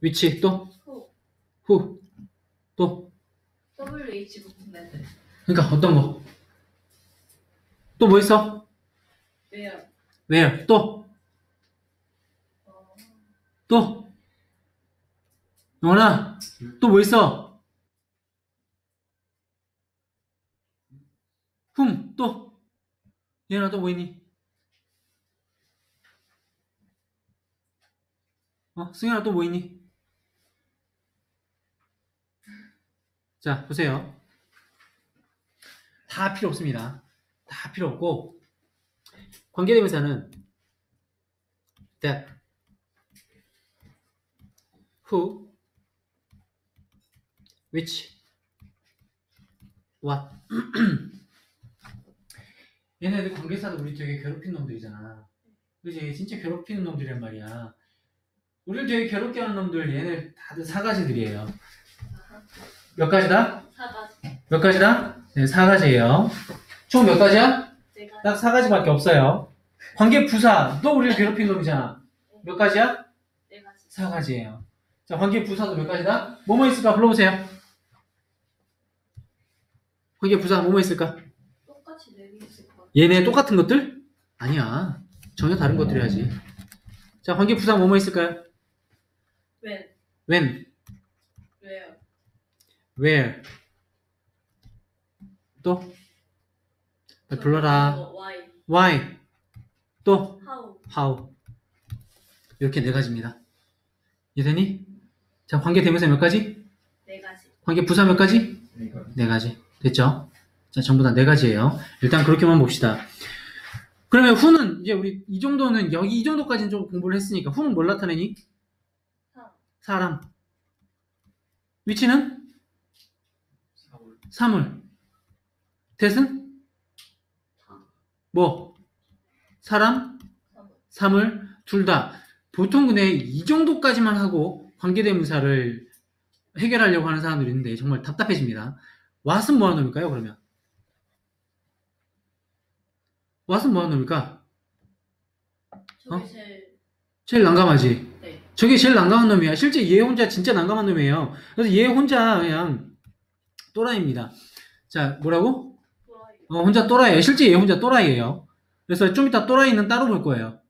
위치. 또 후. 후. 또 WH 애들. 그러니까 어떤 거? 또 뭐 있어? where 또 어, 또 영원아 또 뭐 있어? whom 또 얘나 또 뭐 있니? 어 승현아 또 뭐 있니? 자 보세요. 다 필요 없습니다. 다 필요 없고 관계대명사는 that who which what. 얘네들 관계사도 우리 되게 괴롭힌 놈들이잖아. 그지? 진짜 괴롭히는 놈들이란 말이야 우리를 되게 괴롭게 하는 놈들 얘네 다들 사가지들이에요. 몇 가지다? 사가지. 몇 가지다? 네 사가지예요 총 몇 가지야? 내가 딱사 가지밖에 없어요 관계 부사 또 우리를 괴롭힌 놈이잖아 몇 가지야? 내가 지 사 가지예요 자 관계 부사도 몇 가지다? 뭐뭐 있을까 불러보세요 관계 부사 뭐뭐 있을까? 똑같이 내리 있을 것 같아. 얘네 똑같은 것들? 아니야. 전혀 다른 것들이야지. 자, 관계 부사 뭐뭐 있을까요? 웬? when, 왜요? where. 또? 빨리 불러라. 저 Why? why. 또? How? how. 이렇게 네 가지입니다. 이해되니? 자, 관계 대명사 몇 가지? 네 가지. 관계 부사 몇 가지? 네 가지. 됐죠? 자, 전부 다 네 가지예요. 일단 그렇게만 봅시다. 그러면 후는 이제 우리 이 정도는 여기 이 정도까지는 좀 공부를 했으니까 후는 뭘 나타내니? 사람. 위치는? 사물. 대은? 뭐? 사람? 사물. 사물? 둘 다. 보통 근데 이 정도까지만 하고 관계대명사를 해결하려고 하는 사람들이 있는데 정말 답답해집니다. what은 뭐 하는 놈일까요, 그러면? what은 뭐 하는 놈일까? 어? 제일 제일 난감하지? 네. 저게 제일 난감한 놈이야. 실제 얘 혼자 진짜 난감한 놈이에요. 그래서 얘 혼자 그냥 또라이입니다. 자, 뭐라고? 어, 혼자 또라이예요. 실제 얘 혼자 또라이예요. 그래서 좀 이따 또라이는 따로 볼 거예요.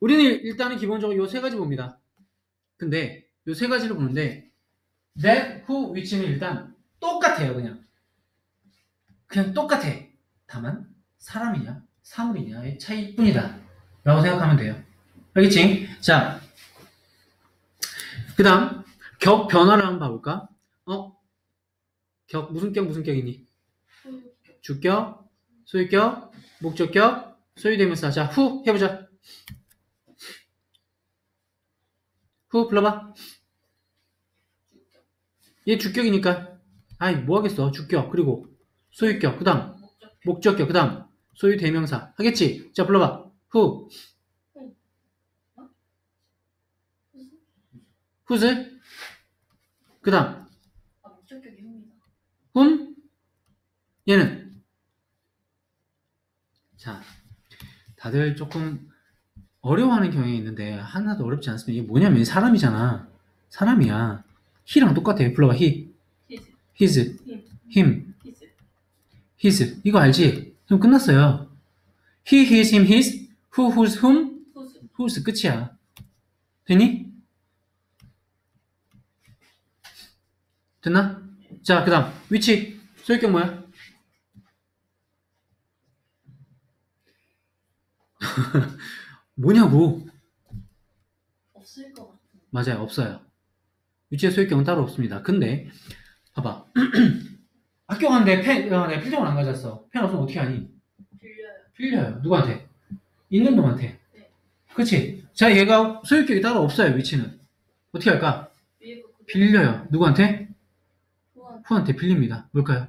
우리는 일단은 기본적으로 요 세 가지 봅니다. 근데 요 세 가지를 보는데 that, who, which는 일단 똑같아요. 그냥 그냥 똑같아. 다만 사람이냐 사물이냐의 차이뿐이다. 라고 생각하면 돼요. 알겠지? 자, 그 다음 격 변화를 한번 봐볼까? 어? 격 무슨 격 무슨 격이니? 주격, 소유격, 목적격, 소유대명사. 자, 후 해보자. 후 불러봐. 얘 주격이니까. 아이 뭐 하겠어? 주격 그리고 소유격 그 다음 목적. 목적격 그 다음 소유대명사 하겠지? 자 불러봐. 후. 후즈. 그다음 아 목적격이 흠이다. 훔. 얘는 자 다들 조금 어려워하는 경향이 있는데 하나도 어렵지 않습니다. 이게 뭐냐면 사람이잖아. 사람이야. he랑 똑같아. 불러봐. he, 히즈. his, 힘. him, 히즈. his. 이거 알지? 그럼 끝났어요. he, his, him, his, who, whose, whom, 후즈. whose 끝이야. 되니? 됐나? 자, 그 다음 위치 소유격 뭐야? 뭐냐고? 없을 것 같아. 맞아요, 없어요. 위치의 소유격은 따로 없습니다. 근데 봐봐, 학교 가는데 펜, 어, 내가 필통을 안 가졌어. 펜 없으면 어떻게 하니? 빌려요. 빌려요. 누구한테? 있는 놈한테. 네. 그치? 자, 얘가 소유격이 따로 없어요. 위치는 어떻게 할까? 빌려요. 누구한테? 후한. 후한테 빌립니다. 뭘까요?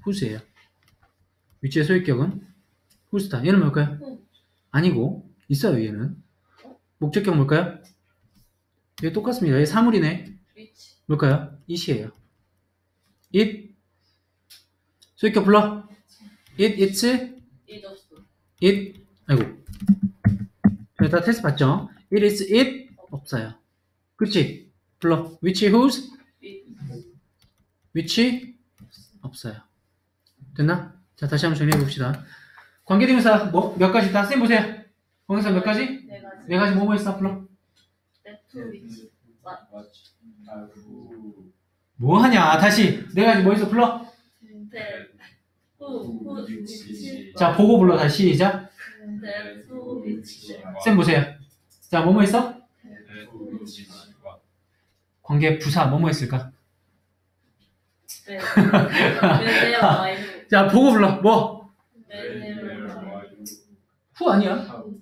후스예요. 위치의 소유격은 후스다. 얘는 뭘까요? 후. 아니고 있어요. 얘는 목적격 뭘까요? 얘 똑같습니다. 얘 사물이네. 뭘까요? it이에요. it 소유격 불러. it, its, its. it. 아이고. 저희 다 테스트 봤죠? it is it 없어요. 그치? 불러. which, whose? whi- which? 없어요. 됐나? 자, 다시 한번 정리해 봅시다. 관계대명사 뭐, 몇 가지 다? 쌤 보세요. 관계대명사 몇 가지? 네 가지. 네 가지 뭐뭐 했어? 불러. that, who, which. 뭐 하냐? 다시. 네 가지 뭐 했어? 불러. 데. 후. 후. 위치. 자, 보고 불러. 다시 시작. 위치. 쌤 보세요. 자, 뭐뭐 했어? 관계 부사 뭐뭐 했을까? 네. 네. 와이. 자, 보고 불러. 뭐? 네. 후 아니야? 하우.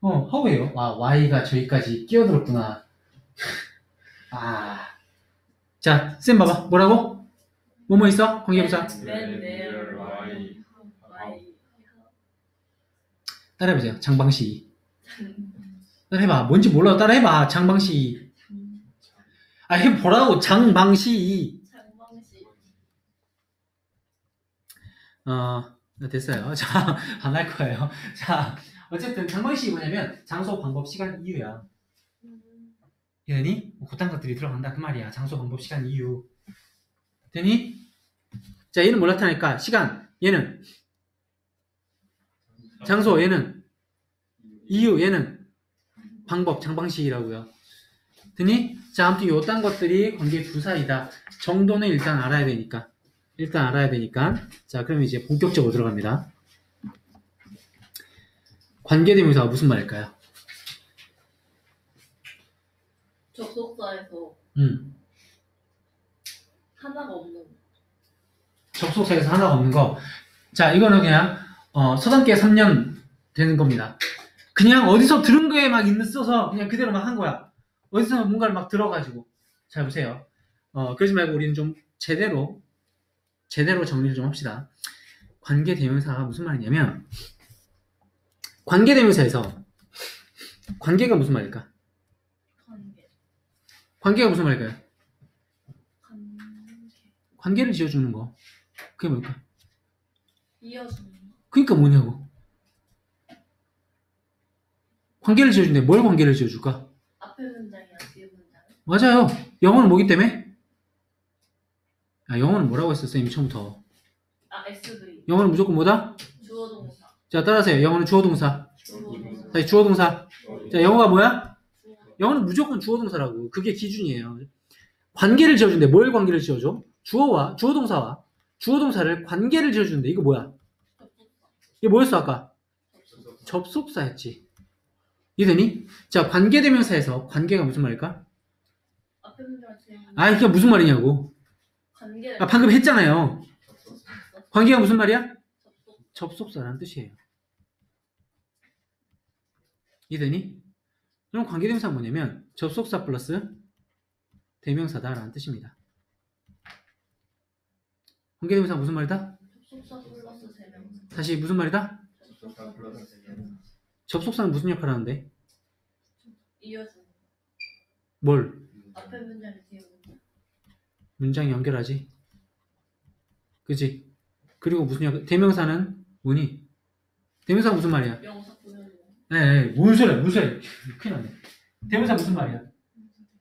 어, 허우예요. 와, Y가 저기까지 끼어들었구나. 아. 자, 쌤 봐봐. 뭐라고? 뭐뭐 있어? 네. 와이. 따라해보세요. 장방시. 따라해봐. 뭔지 몰라. 따라해봐. 장방시. 아, 해보라고. 장방시. 장방시. 어, 네, 됐어요. 자, 안 할 거예요. 자, 어쨌든 장방시 뭐냐면 장소, 방법, 시간, 이유야. 되니? 뭐 그딴 것들이 들어간다 그 말이야. 장소, 방법, 시간, 이유. 되니? 자, 얘는 뭘 나타낼까? 시간. 얘는 장소, 얘는 이유, 얘는 방법, 장방식이라고요. 되니? 자, 아무튼 요딴 것들이 관계 부사이다. 정도는 일단 알아야 되니까. 일단 알아야 되니까. 자, 그럼 이제 본격적으로 들어갑니다. 관계대명사가 무슨 말일까요? 접속사에서 음. 하나가 없는. 접속사에서 하나가 없는 거. 자, 이거는 그냥 어, 서당계 3년 되는 겁니다. 그냥 어디서 들은 거에 막 있는 써서 그냥 그대로 막 한 거야. 어디서 뭔가를 막 들어가지고. 잘 보세요. 어, 그러지 말고 우리는 좀 제대로 제대로 정리를 좀 합시다. 관계 대명사가 무슨 말이냐면 관계 대명사에서 관계가 무슨 말일까? 관계. 관계가 무슨 말일까요? 관계. 관계를 지어주는 거. 그게 뭘까? 이어주는 거. 그러니까 뭐냐고. 관계를 지어준대. 뭘 관계를 지어줄까? 앞에 문장이랑 뒤에 문장. 맞아요. 영어는 뭐기 때문에? 아, 영어는 뭐라고 했었어, 이미 처음부터. 아 SV. 영어는 무조건 뭐다? 주어 동사. 자, 따라하세요. 영어는 주어 동사. 주어 동사. 다시 주어 동사. 자, 영어가 뭐야? 영어는 무조건 주어 동사라고. 그게 기준이에요. 관계를 지어준대. 뭘 관계를 지어줘? 주어와, 주어 동사와 주어 동사를 관계를 지어주는데, 이거 뭐야? 이게 뭐였어, 아까? 접속사였지. 이해되니? 자, 관계대명사에서 관계가 무슨 말일까? 아, 이게 무슨 말이냐고. 관계. 아, 방금 했잖아요. 관계가 무슨 말이야? 접속. 접속사라는 뜻이에요. 이해되니? 그럼 관계대명사가 뭐냐면 접속사 플러스 대명사다라는 뜻입니다. 관계대명사가 무슨 말이다? 접속사 플러스 대명사. 다시 무슨 말이다? 접속사는 무슨 역할을 하는데? 거. 뭘? 앞에 문장 뒤에 문장. 연결하지? 그지? 그리고 무슨 역 대명사는 뭐니? 대명사 무슨 말이야? 명사 거. 네, 네, 뭔 소리야, 무슨 소리야. 큰일 났네. 대명사 무슨 말이야?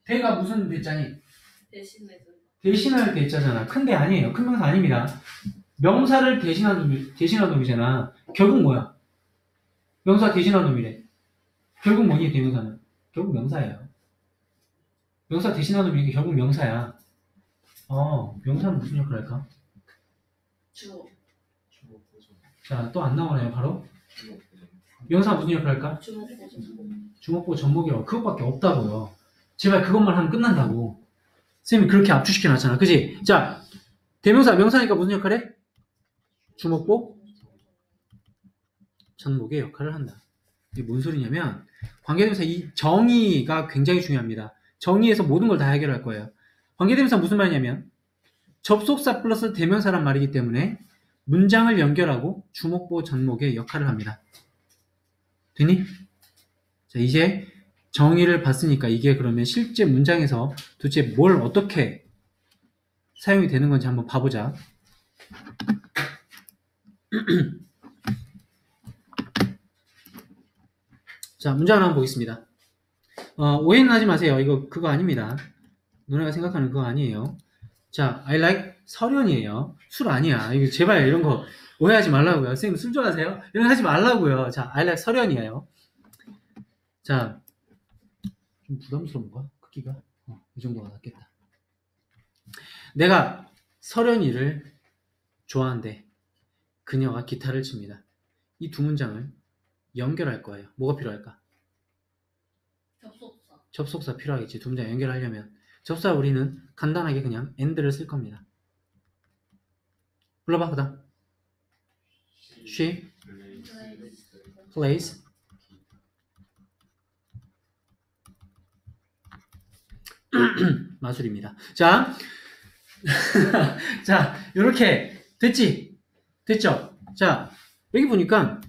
대가 무슨 대자니? 거. 대신할 대자잖아. 큰 대 아니에요. 큰 명사 아닙니다. 명사를 대신한 놈이, 대신한 놈이잖아. 결국 뭐야? 명사 대신한 놈이래. 결국 뭐니, 대명사는? 결국 명사예요. 명사 대신한 놈이니까 결국 명사야. 어, 명사는 무슨 역할을 할까? 주어. 자, 또 안 나오네요, 바로. 명사 무슨 역할을 할까? 주어 보조. 주먹보 접목이라고 그것밖에 없다고요. 제발 그것만 하면 끝난다고. 쌤이 그렇게 압축시켜 놨잖아. 그지? 자, 대명사, 명사니까 무슨 역할해? 주먹보 전목의 역할을 한다. 이게 뭔 소리냐면, 관계대명사 이 정의가 굉장히 중요합니다. 정의에서 모든 걸 다 해결할 거예요. 관계대명사 무슨 말이냐면, 접속사 플러스 대명사란 말이기 때문에 문장을 연결하고 주목보 전목의 역할을 합니다. 되니? 자, 이제 정의를 봤으니까 이게 그러면 실제 문장에서 도대체 뭘 어떻게 사용이 되는 건지 한번 봐보자. 자, 문장 하나 보겠습니다. 어, 오해는 하지 마세요. 이거 그거 아닙니다. 너네가 생각하는 그거 아니에요. 자, I like 설연이에요. 술 아니야. 이거 제발 이런 거 오해하지 말라고요. 선생님 술 좋아하세요? 이런 거 하지 말라고요. 자, I like 설연이에요. 자, 좀 부담스러운가? 크기가? 어, 이 정도가 낫겠다. 내가 설연이를 좋아한대. 그녀가 기타를 칩니다. 이 두 문장을 연결할 거예요. 뭐가 필요할까? 접속사. 접속사 필요하겠지. 두 문장 연결하려면. 접사 우리는 간단하게 그냥 and를 쓸 겁니다. 불러봐, 그 다음. she plays 마술입니다. 자, 자, 이렇게 됐지? 됐죠? 자, 여기 보니까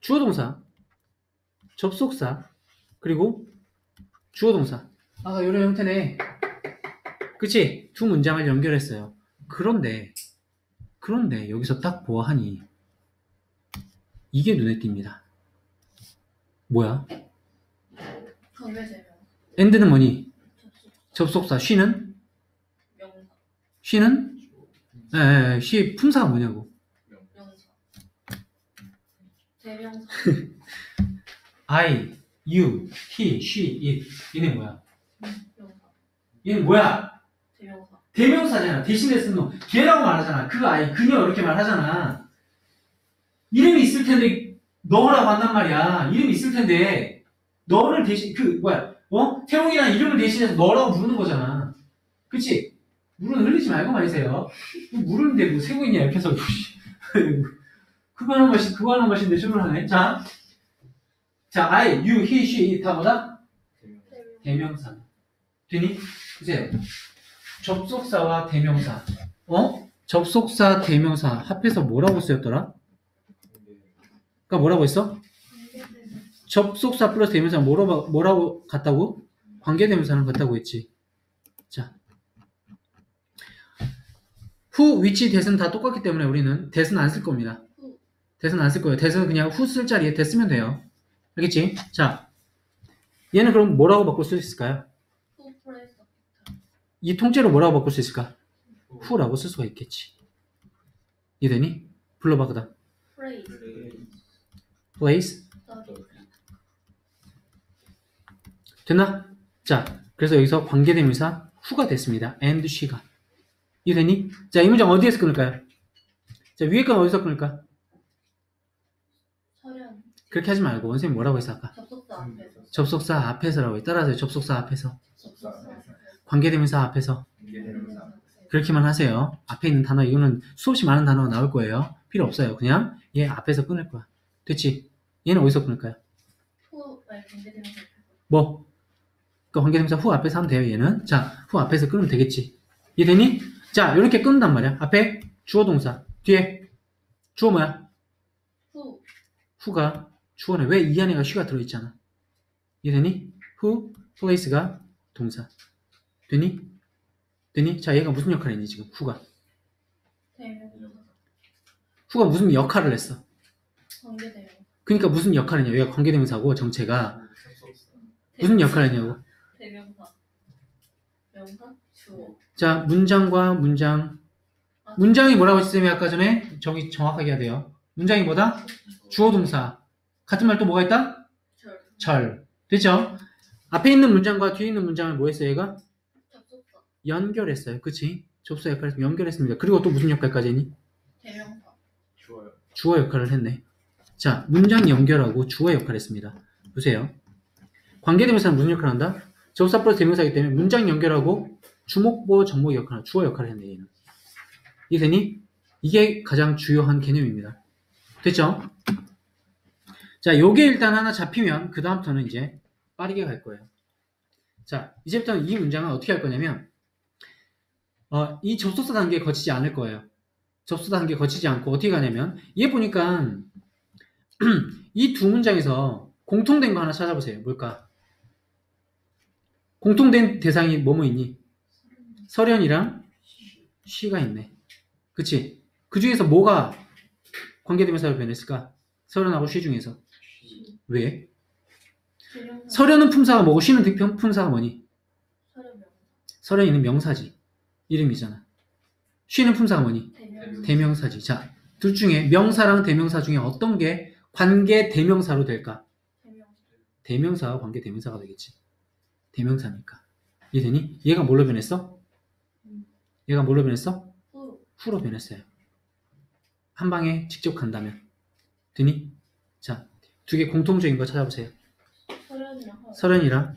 주어 동사, 접속사, 그리고 주어 동사. 아까 이런 형태네. 그치? 두 문장을 연결했어요. 그런데, 그런데 여기서 딱 보아하니 이게 눈에 띕니다. 뭐야? 엔드는 뭐니? 접속사. 쉬는? 쉬는? 에, 에, 에, 쉬 품사가 뭐냐고. 명사. 대명사. I, you, he, she, it. 얘네 뭐야? 얘는 뭐야? 대명사. 대명사잖아. 대신에 쓴 놈. 걔라고 말하잖아. 그 아이, 그녀 이렇게 말하잖아. 이름이 있을 텐데 너라고 한단 말이야. 이름이 있을 텐데 너를 대신 그 뭐야? 어? 태용이라는 이름을 대신해서 너라고 부르는 거잖아. 그치? 물은 흘리지 말고 말이세요. 뭐 물은데 뭐 세고 있냐 옆에서. 그거 하는 것이 그거 하는 것인데 주를 하네. 자, 자, I, you, he, she, it 다 뭐다? 대명사. 되니? 보세요. 접속사와 대명사. 어? 접속사, 대명사 합해서 뭐라고 쓰였더라? 그니까 뭐라고 했어? 접속사 플러스 대명사 뭐라고, 뭐라고 같다고? 관계대명사는 같다고 했지. 자. 후, 위치, 대는 다 똑같기 때문에 우리는 대는 안쓸 겁니다. 후. that는 안쓸 거예요. that는 그냥 who 쓸 자리에 that 쓰면 돼요. 알겠지? 자. 얘는 그럼 뭐라고 바꿀 수 있을까요? 이 통째로 뭐라고 바꿀 수 있을까? who라고 쓸 수가 있겠지. 이해되니? 불러봐, 그. plays. plays. 됐나? 자, 그래서 여기서 관계대명사 who가 됐습니다. and she가. 이해되니? 자, 이 문장 어디에서 끊을까요? 자, 위에 건 어디서 끊을까? 그렇게 하지 말고, 원생님 뭐라고 했어, 아까? 접속사 앞에서. 접속사 앞에서라고 해. 따라하세요. 접속사 앞에서. 관계대명사 앞에서. 그렇게만 하세요. 앞에 있는 단어, 이거는 수없이 많은 단어가 나올 거예요. 필요 없어요. 그냥 얘 앞에서 끊을 거야. 됐지? 얘는 어디서 끊을까요? 후. 관계대명사. 뭐? 그 관계대명사 후 앞에서 하면 돼요, 얘는. 자, 후 앞에서 끊으면 되겠지. 이해되니? 자, 이렇게 끊는단 말이야. 앞에 주어 동사, 뒤에 주어 뭐야? 후. 후가 주어네. 왜 이 안에가 쉬가 들어있잖아. 이해되니? 후, place가 동사. 되니? 되니? 자, 얘가 무슨 역할을 했니, 지금? 후가. 대명사. 후가 무슨 역할을 했어? 관계대명. 그러니까 무슨 역할을 했냐? 얘가 관계대명사고, 정체가. 무슨 역할을 했냐고. 대명사. 명사. 주어. 자, 문장과 문장. 아, 문장이 뭐라고 했으면 아까 전에 정의 정확하게 해야 돼요. 문장이 뭐다? 주어 동사. 같은 말 또 뭐가 있다? 절. 절. 됐죠? 앞에 있는 문장과 뒤에 있는 문장을 뭐 했어요, 얘가? 연결했어요. 그치? 접수 역할을 연결했습니다. 그리고 또 무슨 역할까지 했니? 대명사. 좋아요. 주어 역할을 했네. 자, 문장 연결하고 주어 역할을 했습니다. 보세요. 관계대명사는 무슨 역할을 한다? 접사 플러스 대명사이기 때문에 문장 연결하고 주목보 정목 역할, 주어 역할을 했네, 얘는. 이해되니? 이게 가장 주요한 개념입니다. 됐죠? 자, 요게 일단 하나 잡히면 그 다음부터는 이제 빠르게 갈 거예요. 자, 이제부터는 이 문장은 어떻게 할 거냐면 어, 이 접속사 단계에 거치지 않을 거예요. 접수 단계 거치지 않고 어떻게 가냐면 얘 보니까 이 두 문장에서 공통된 거 하나 찾아보세요. 뭘까? 공통된 대상이 뭐뭐 있니? 설현이랑 쉬가 있네. 그치? 그 중에서 뭐가 관계대명사로 변했을까? 설현하고 쉬 중에서. 왜? 서련은 품사가 뭐고 쉬는 득- 품사가 뭐니? 서련 명사. 서련이는 명사지. 이름이잖아. 쉬는 품사가 뭐니? 대명사. 대명 사지. 자, 둘 중에 명사랑 대명사 중에 어떤 게 관계 대명사로 될까? 대명사. 대명 사와 관계 대명사가 되겠지. 대명사니까. 이해되니? 얘가 뭘로 변했어? 음. 얘가 뭘로 변했어? 후. 후로 변했어요. 한 방에 직접 간다면. 되니? 자, 두 개 공통적인 거 찾아보세요. 서련이랑 허. 서련이랑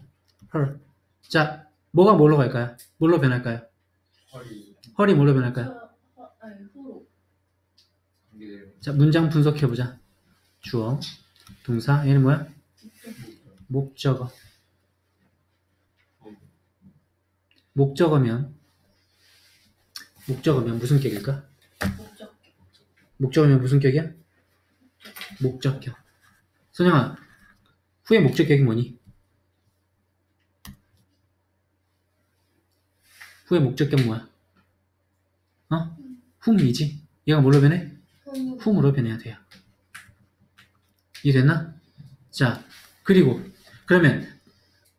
헐. 자, 뭐가 뭘로 갈까요? 뭘로 변할까요? 허리 헐이 뭘로 변할까요? 서- 허. 아니 후로. 관계대명 자, 문장 분석해보자. 주어, 동사, 얘는 뭐야? 목적어. 목적어면, 목적어면 무슨 격일까? 목적. 목적어면 무슨 격이야? 목적격. 선영아, 후의 목적격이 뭐니? 후의 목적격 뭐야? 어? 훔이지? 얘가 뭘로 변해? 후. 훔으로 변해야 돼요. 이해됐나? 자, 그리고 그러면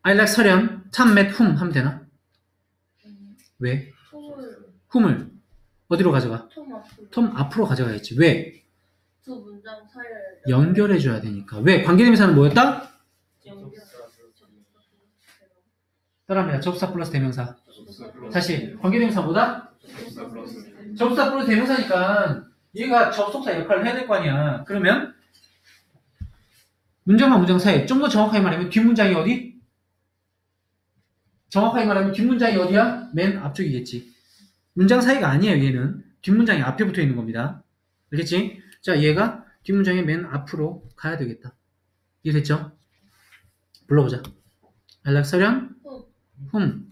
I like 서련, 참, 맷, 훔 하면 되나? 음, 왜? 훔을 어디로 가져가? 톰 앞으로. 톰 앞으로 가져가야지. 왜? 두 문장 사이를 연결해줘야 되니까. 왜? 관계대명사는 뭐였다? 연결. 따라합니다. 접사 플러스 대명사. 다시 관계대명사 뭐다? 접사 플러스 대명사니까 얘가 접속사 역할을 해야 될 거 아니야. 그러면 문장과 문장 사이 좀 더 정확하게 말하면 뒷문장이 어디? 정확하게 말하면 뒷문장이 어디야? 맨 앞쪽이겠지. 문장 사이가 아니에요. 얘는 뒷문장이 앞에 붙어 있는 겁니다. 알겠지? 자, 얘가 뒷문장의 맨 앞으로 가야 되겠다. 이해됐죠? 불러보자. 연락서련, 후.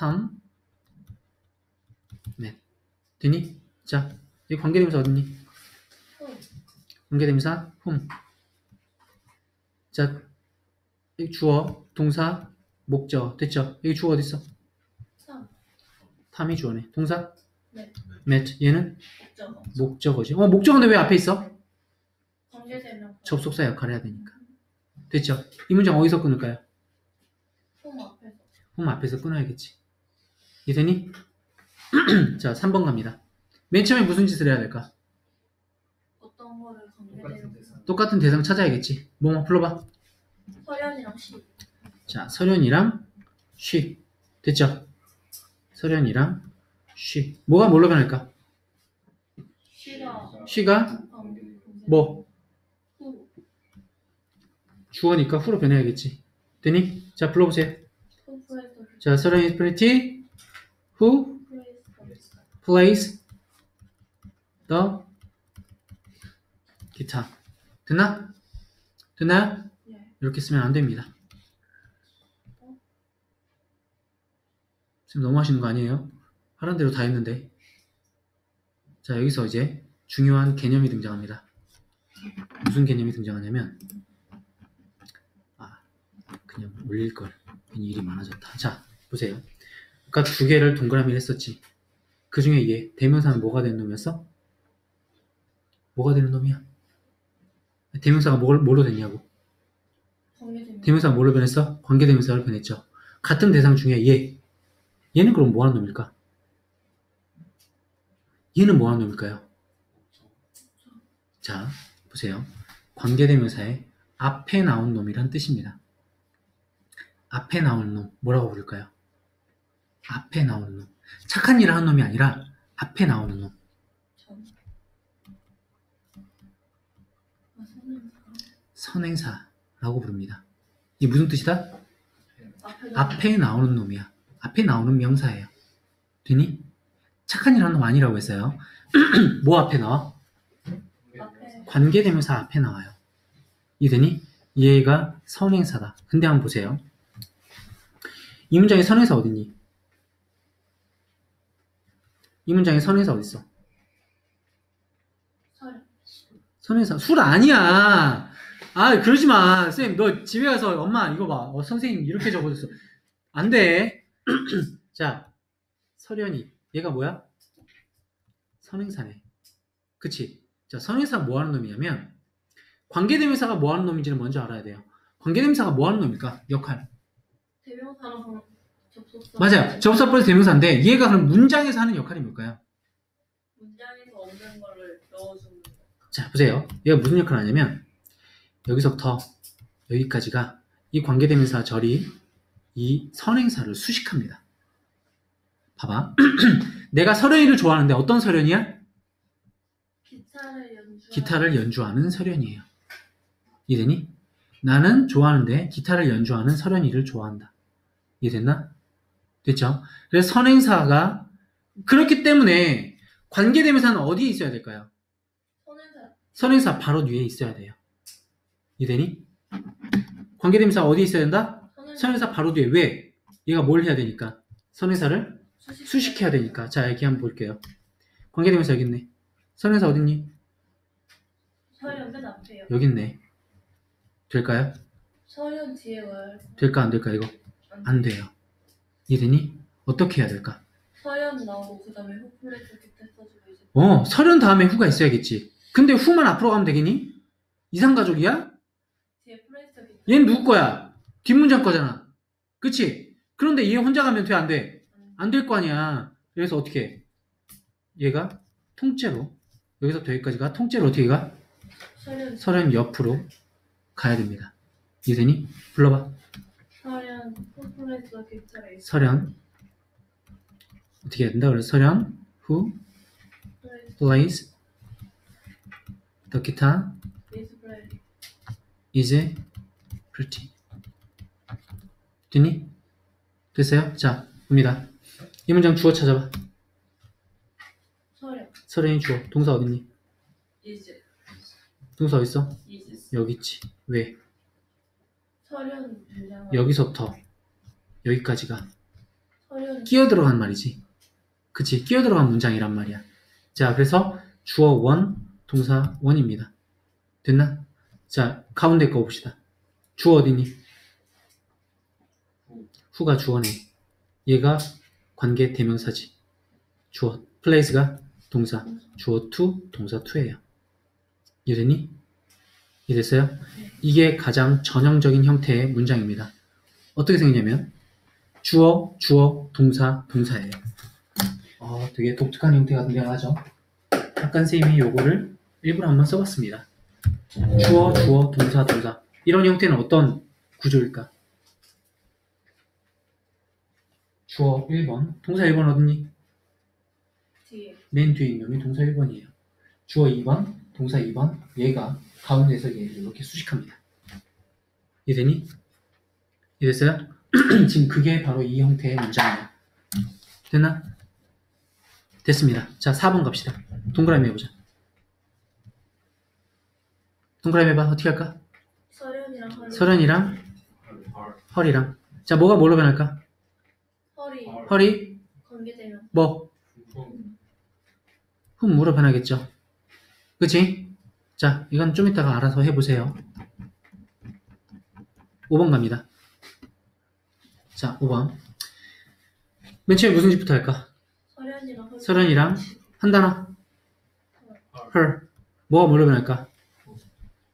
훔, 탐매. 탐, 맷. 되니? 자, 이 관계대명사 어딨니? 후. 관계대명사 훔. 자, 여기 주어, 동사, 목적 됐죠? 여기 주어 어디 있어? 탐. 탐이 주어네. 동사? 네. 맷. 얘는 목적어. 목적어지. 어, 목적어인데 왜 앞에 있어? 관계대명. 접속사 역할을 해야 되니까. 됐죠? 이 문장 어디서 끊을까요? 톰 앞에서. 홈 앞에서 끊어야겠지. 이해되니? 자, 3번 갑니다. 맨 처음에 무슨 짓을 해야 될까? 어떤 거를. 대상 똑같은 대상 찾아야겠지. 뭐뭐 불러봐. 서련이랑 she. 자, 서련이랑 she. 됐죠? 서련이랑 she. 뭐가 뭘로 변할까? she가 she가 뭐? who. 주어니까 who로 변해야겠지. 되니? 자, 불러보세요. 자, 서련 is pretty. Who play s. plays the guitar? 됐나? 됐나요? 예. 이렇게 쓰면 안 됩니다. 지금 너무 하시는 거 아니에요? 하란 대로 다 했는데. 자, 여기서 이제 중요한 개념이 등장합니다. 무슨 개념이 등장하냐면, 아, 그냥 올릴 걸. 괜히 일이 많아졌다. 자, 보세요. 아까 두 개를 동그라미를 했었지. 그 중에 얘, 대명사는 뭐가 되는 놈이었어? 뭐가 되는 놈이야? 대명사가 뭘, 뭘로 됐냐고. 관계대명. 대명사가 뭘로 변했어? 관계대명사로 변했죠. 같은 대상 중에 얘. 얘는 그럼 뭐 하는 놈일까? 얘는 뭐 하는 놈일까요? 자, 보세요. 관계대명사의 앞에 나온 놈이란 뜻입니다. 앞에 나온 놈, 뭐라고 부를까요? 앞에 나오는 놈. 착한 일을 하는 놈이 아니라 앞에 나오는 놈. 선행사라고 부릅니다. 이게 무슨 뜻이다? 앞에 나오는 놈이야. 앞에 나오는 명사예요. 되니? 착한 일 하는 놈 아니라고 했어요. 뭐 앞에 나와? 관계대명사 앞에 나와요. 이되니? 얘가 선행사다. 근데 한번 보세요. 이 문장에 선행사 어딨니? 이 문장에 선행사 어딨어? 선행사 술 아니야. 아 그러지 마. 선생님 너 집에 가서 엄마 이거 봐. 어, 선생님 이렇게 적어줬어. 안 돼. 자 서련이 얘가 뭐야? 선행사네. 그치? 자 선행사 뭐 하는 놈이냐면 관계대명사가 뭐 하는 놈인지를 먼저 알아야 돼요. 관계대명사가 뭐 하는 놈입니까? 역할. 대명사랑 방- 접속사. 맞아요. 접사 플러스 대명사인데 얘가 그럼 문장에서 하는 역할이 뭘까요? 문장에서 없는 거를 넣어주는 거. 자, 보세요. 얘가 무슨 역할을 하냐면 여기서부터 여기까지가 이 관계대명사 절이 이 선행사를 수식합니다. 봐봐. 내가 서련이를 좋아하는데 어떤 서련이야? 기타를 연주. 기타를 연주하는 서련이에요. 이해되니? 나는 좋아하는데 기타를 연주하는 서련이를 좋아한다. 이해됐나? 됐죠? 그래서 선행사가 그렇기 때문에 관계대명사는 어디에 있어야 될까요? 선행사. 선행사 바로 뒤에 있어야 돼요. 이해되니? 관계대명사 어디에 있어야 된다? 선행사. 선행사 바로 뒤에 왜? 얘가 뭘 해야 되니까? 선행사를 수식. 수식해야 되니까. 자, 여기 한번 볼게요. 관계대명사 여기 있네. 선행사 어딨니? 맨 앞에요. 여기 있네. 될까요? 서련 뒤에 와요. 될까 안 될까 이거? 안 돼요. 이해되니? 어떻게 해야 될까? 서련 나오고 그다음에 후 플레이트 기타 써주고 이제 어, 서련 다음에 후가 있어야겠지. 근데 후만 앞으로 가면 되겠니? 이상가족이야? 뒤에 플레이트. 얘는 누구 거야? 뒷문장 거잖아. 그치? 그런데 얘 혼자 가면 돼, 안 돼? 안 될 거 아니야. 그래서 어떻게 해? 얘가 통째로, 여기서부터 여기까지가 통째로 어떻게 가? 서련 옆으로 가야 됩니다. 이해되니? 불러봐. 서련. 어떻게 해야 된다? 그래서 서련, 후, 플레이트 plays the guitar is pretty. 됐니? 됐어요? 자, 봅니다. 이 문장 주어 찾아봐. 서련 서련이 주어. 동사 어딨니? 이제 동사 어딨어? 이제 여기 있지. 왜? 서련 문장. 여기서부터 여기까지가 서련 끼어 들어간 말이지. 그치? 끼어 들어간 문장이란 말이야. 자, 그래서 주어 one, 동사 one입니다. 됐나? 자, 가운데 거 봅시다. 주어 어디니? who가 주어네. 얘가 관계 대명사지. 주어. plays가 동사. 주어 two, 동사 two예요. 이해됐니? 이해됐어요? 이게 가장 전형적인 형태의 문장입니다. 어떻게 생겼냐면 주어, 주어, 동사, 동사예요. 어, 되게 독특한 형태가 등장하죠. 약간 쌤이 요거를 일부러 한번 써봤습니다. 주어, 주어, 동사, 동사. 이런 형태는 어떤 구조일까? 주어 1번, 동사 1번 어딨니? 뒤에 맨 뒤에 있는 놈이 동사 1번이에요. 주어 2번, 동사 2번, 얘가 가운데서 이렇게 수식합니다. 이해되니? 이해됐어요? 지금 그게 바로 이 형태의 문장이에요. 됐나? 됐습니다. 자, 4번 갑시다. 동그라미 해보자. 동그라미 해봐. 어떻게 할까? 서련이랑 허리. 서련이랑 헐. 허리랑. 자, 뭐가 뭘로 변할까? 허리 허리, 관계되면 뭐, 품. 흠무로 변하겠죠. 그치? 자, 이건 좀 이따가 알아서 해보세요. 5번 갑니다. 자, 5번. 맨 처음에 무슨 짓부터 할까? 서련이랑 허리. 서련이랑 한 단어. her. 뭐가 뭘로 변할까?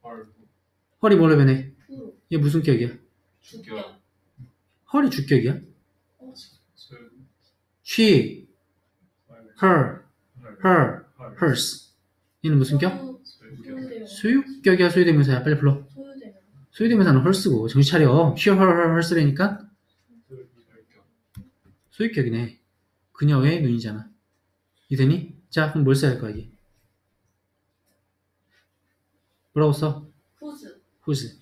헐. 허리 뭘로 변해? 후얘 무슨 격이야? 주격. 허리 주격이야? 어, 술. she, her, her, 헐. hers. 얘는 무슨 격? 소유-. 소유격이야, 소유대명사야. 빨리 불러. 소유대명. 소유대명사는 her쓰고 정신 차려. hers라니까 술. 소유격이네. 그녀의 눈이잖아. 이되니? 자, 그럼 뭘 써야 할 거야, 이게? 뭐라고 써? 후즈. whose.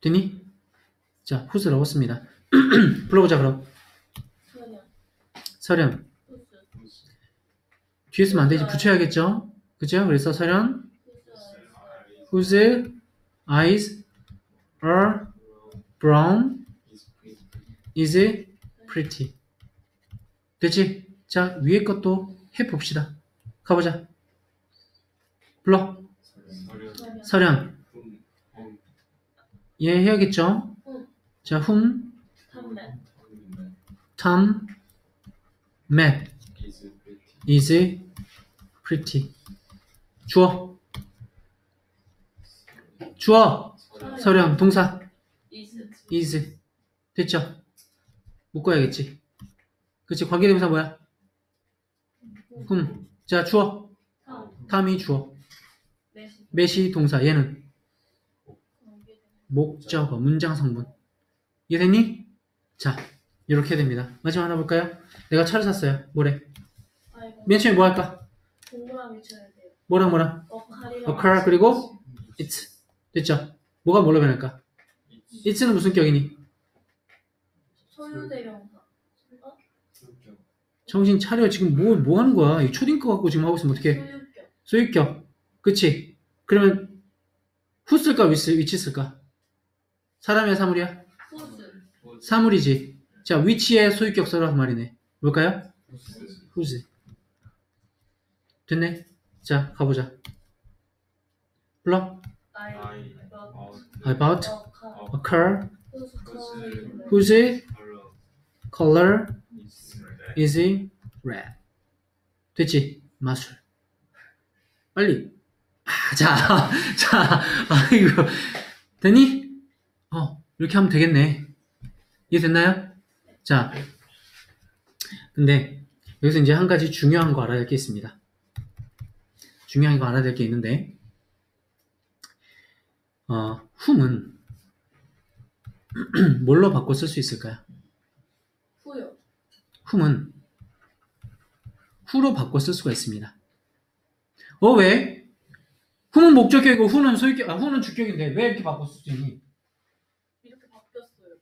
되니? 자, whose라고 씁니다. 불러보자, 그럼. 서련. 서련. 후즈. 뒤에 쓰면 안 되지. 붙여야겠죠? 그죠? 그래서 서련. whose eyes are brown is pretty. 됐지? 자, 위에 것도 해봅시다. 가보자. 불러. 서련. 얘 해야겠죠? 응. 자, whom. Tom met is pretty. 주어. 주어. 서령, 동사, is. 됐죠? 묶어야겠지. 그치, 관계대명사 뭐야? 흠. 자, 주어. 탐 탐이 주어. 매시 동사. 얘는 목적어, 문장 성분. 이해됐니? 자, 이렇게 됩니다. 마지막 하나 볼까요? 내가 차를 샀어요. 뭐래? 맨 처음에 뭐 할까? 동그라미 쳐야 돼요 뭐랑 뭐랑? occur 그리고 it's. 됐죠? 뭐가 뭘로 변할까? it's는 무슨 격이니? 소유대명사. 정신 차려. 지금 뭐, 뭐 하는 거야? 이 초딩 거 갖고 지금 하고 있으면 어떡해? 소유격 소유격. 그치? 그러면 후 쓸까? 위치, 위치 쓸까? 사람이야? 사물이야? 후스 사물이지. 자, 위치의 소유격 써라는 말이네. 뭘까요? whose. 됐네. 자, 가보자. 불러. I about occur whose color is red. 됐지? 마술. 빨리. 아, 자, 자, 아이고. 됐니? 어, 이렇게 하면 되겠네. 이해됐나요? 자. 근데, 여기서 이제 한 가지 중요한 거 알아야 될게 있습니다. 중요한 거 알아야 될 게 있는데, 어, whom은 뭘로 바꿔 쓸 수 있을까요? 후요 whom은 who로 바꿔 쓸 수가 있습니다. 어, 왜? whom은 목적격이고 who는 소유격, 아, who는 주격인데 왜 이렇게 바꿔 쓸 수 있니? 이렇게 바뀌었어요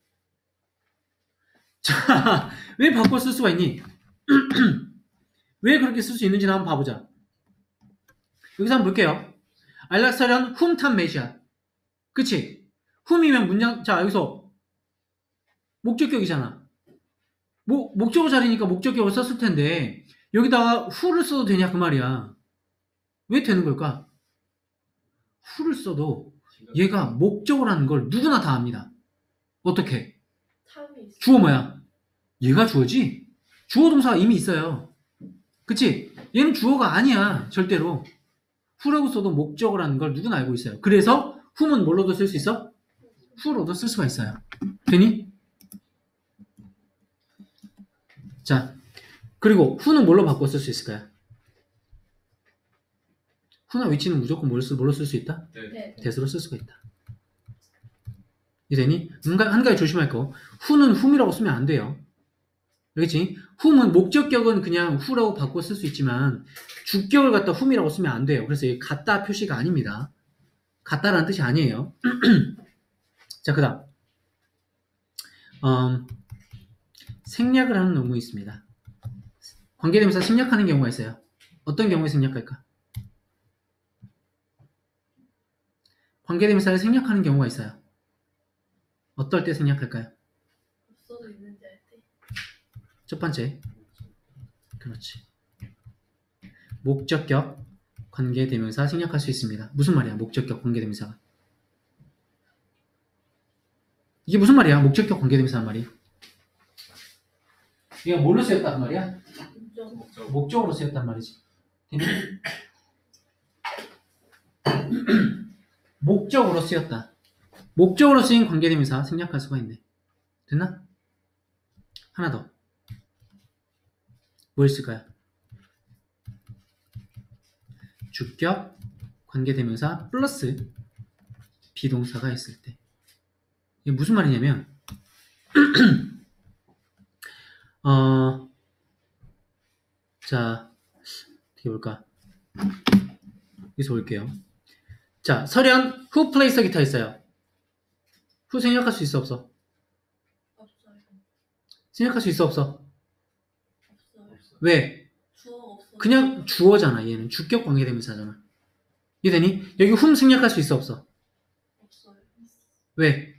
자, 왜 바꿔 쓸 수가 있니? 왜 그렇게 쓸 수 있는지 한번 봐보자. 여기서 한번 볼게요. 알락사련 탐 메시아. 그치? whom이면 문장, 자, 여기서 목적격이잖아. 목, 목적어 자리니까 목적격을 썼을 텐데, 여기다가 who를 써도 되냐, 그 말이야. 왜 되는 걸까? who를 써도 얘가 목적어라는 걸 누구나 다 압니다. 어떻게? 주어 뭐야? 얘가 주어지? 주어 동사가 이미 있어요. 그치? 얘는 주어가 아니야. 절대로. 후라고 써도 목적어라는 걸 누구나 알고 있어요. 그래서 whom은 뭘로도 쓸 수 있어? who로도 쓸 수가 있어요. 되니? 자, 그리고 who는 뭘로 바꿔 쓸 수 있을까요? who나 위치는 무조건 뭘로 쓸, 뭘로 쓸 수 있다? 네. 네 대수로 쓸 수가 있다. 이되니? 한 가- 한 가지 조심할 거. who는 whom이라고 쓰면 안 돼요. 알겠지? whom은 목적격은 그냥 who라고 바꿔 쓸 수 있지만 주격을 갖다 whom이라고 쓰면 안 돼요. 그래서 이 같다 표시가 아닙니다. 같다라는 뜻이 아니에요. 자, 그 다음. 음, 생략을 하는 논문이 있습니다. 관계대명사 생략하는 경우가 있어요. 어떤 경우에 생략할까? 관계대명사를 생략하는 경우가 있어요. 어떨 때 생략할까요? 첫 번째, 그렇지. 목적격 관계대명사 생략할 수 있습니다. 무슨 말이야? 목적격 관계대명사가. 이게 무슨 말이야? 목적격 관계대명사란 말이. 이게 뭘로 쓰였단 말이야? 목적. 목적 으로 쓰였단 말이지. 목적으로 쓰였다. 목적으로 쓰인 관계대명사 생략할 수가 있네. 됐나? 하나 더. 뭐 있을까요? 주격 관계대명사 플러스 비동사가 있을 때. 이게 무슨 말이냐면, 어, 자, 어떻게 볼까? 여기서 볼게요. 자, 설현, who plays the guitar 있어요. who 생략할 수 있어, 없어? 없어요 생략할 수 있어, 없어? 왜? 주어 그냥 주어잖아, 얘는. 주격 관계대명사잖아. 이해되니? 여기 whom 생략할 수 있어, 없어? 없어요 왜?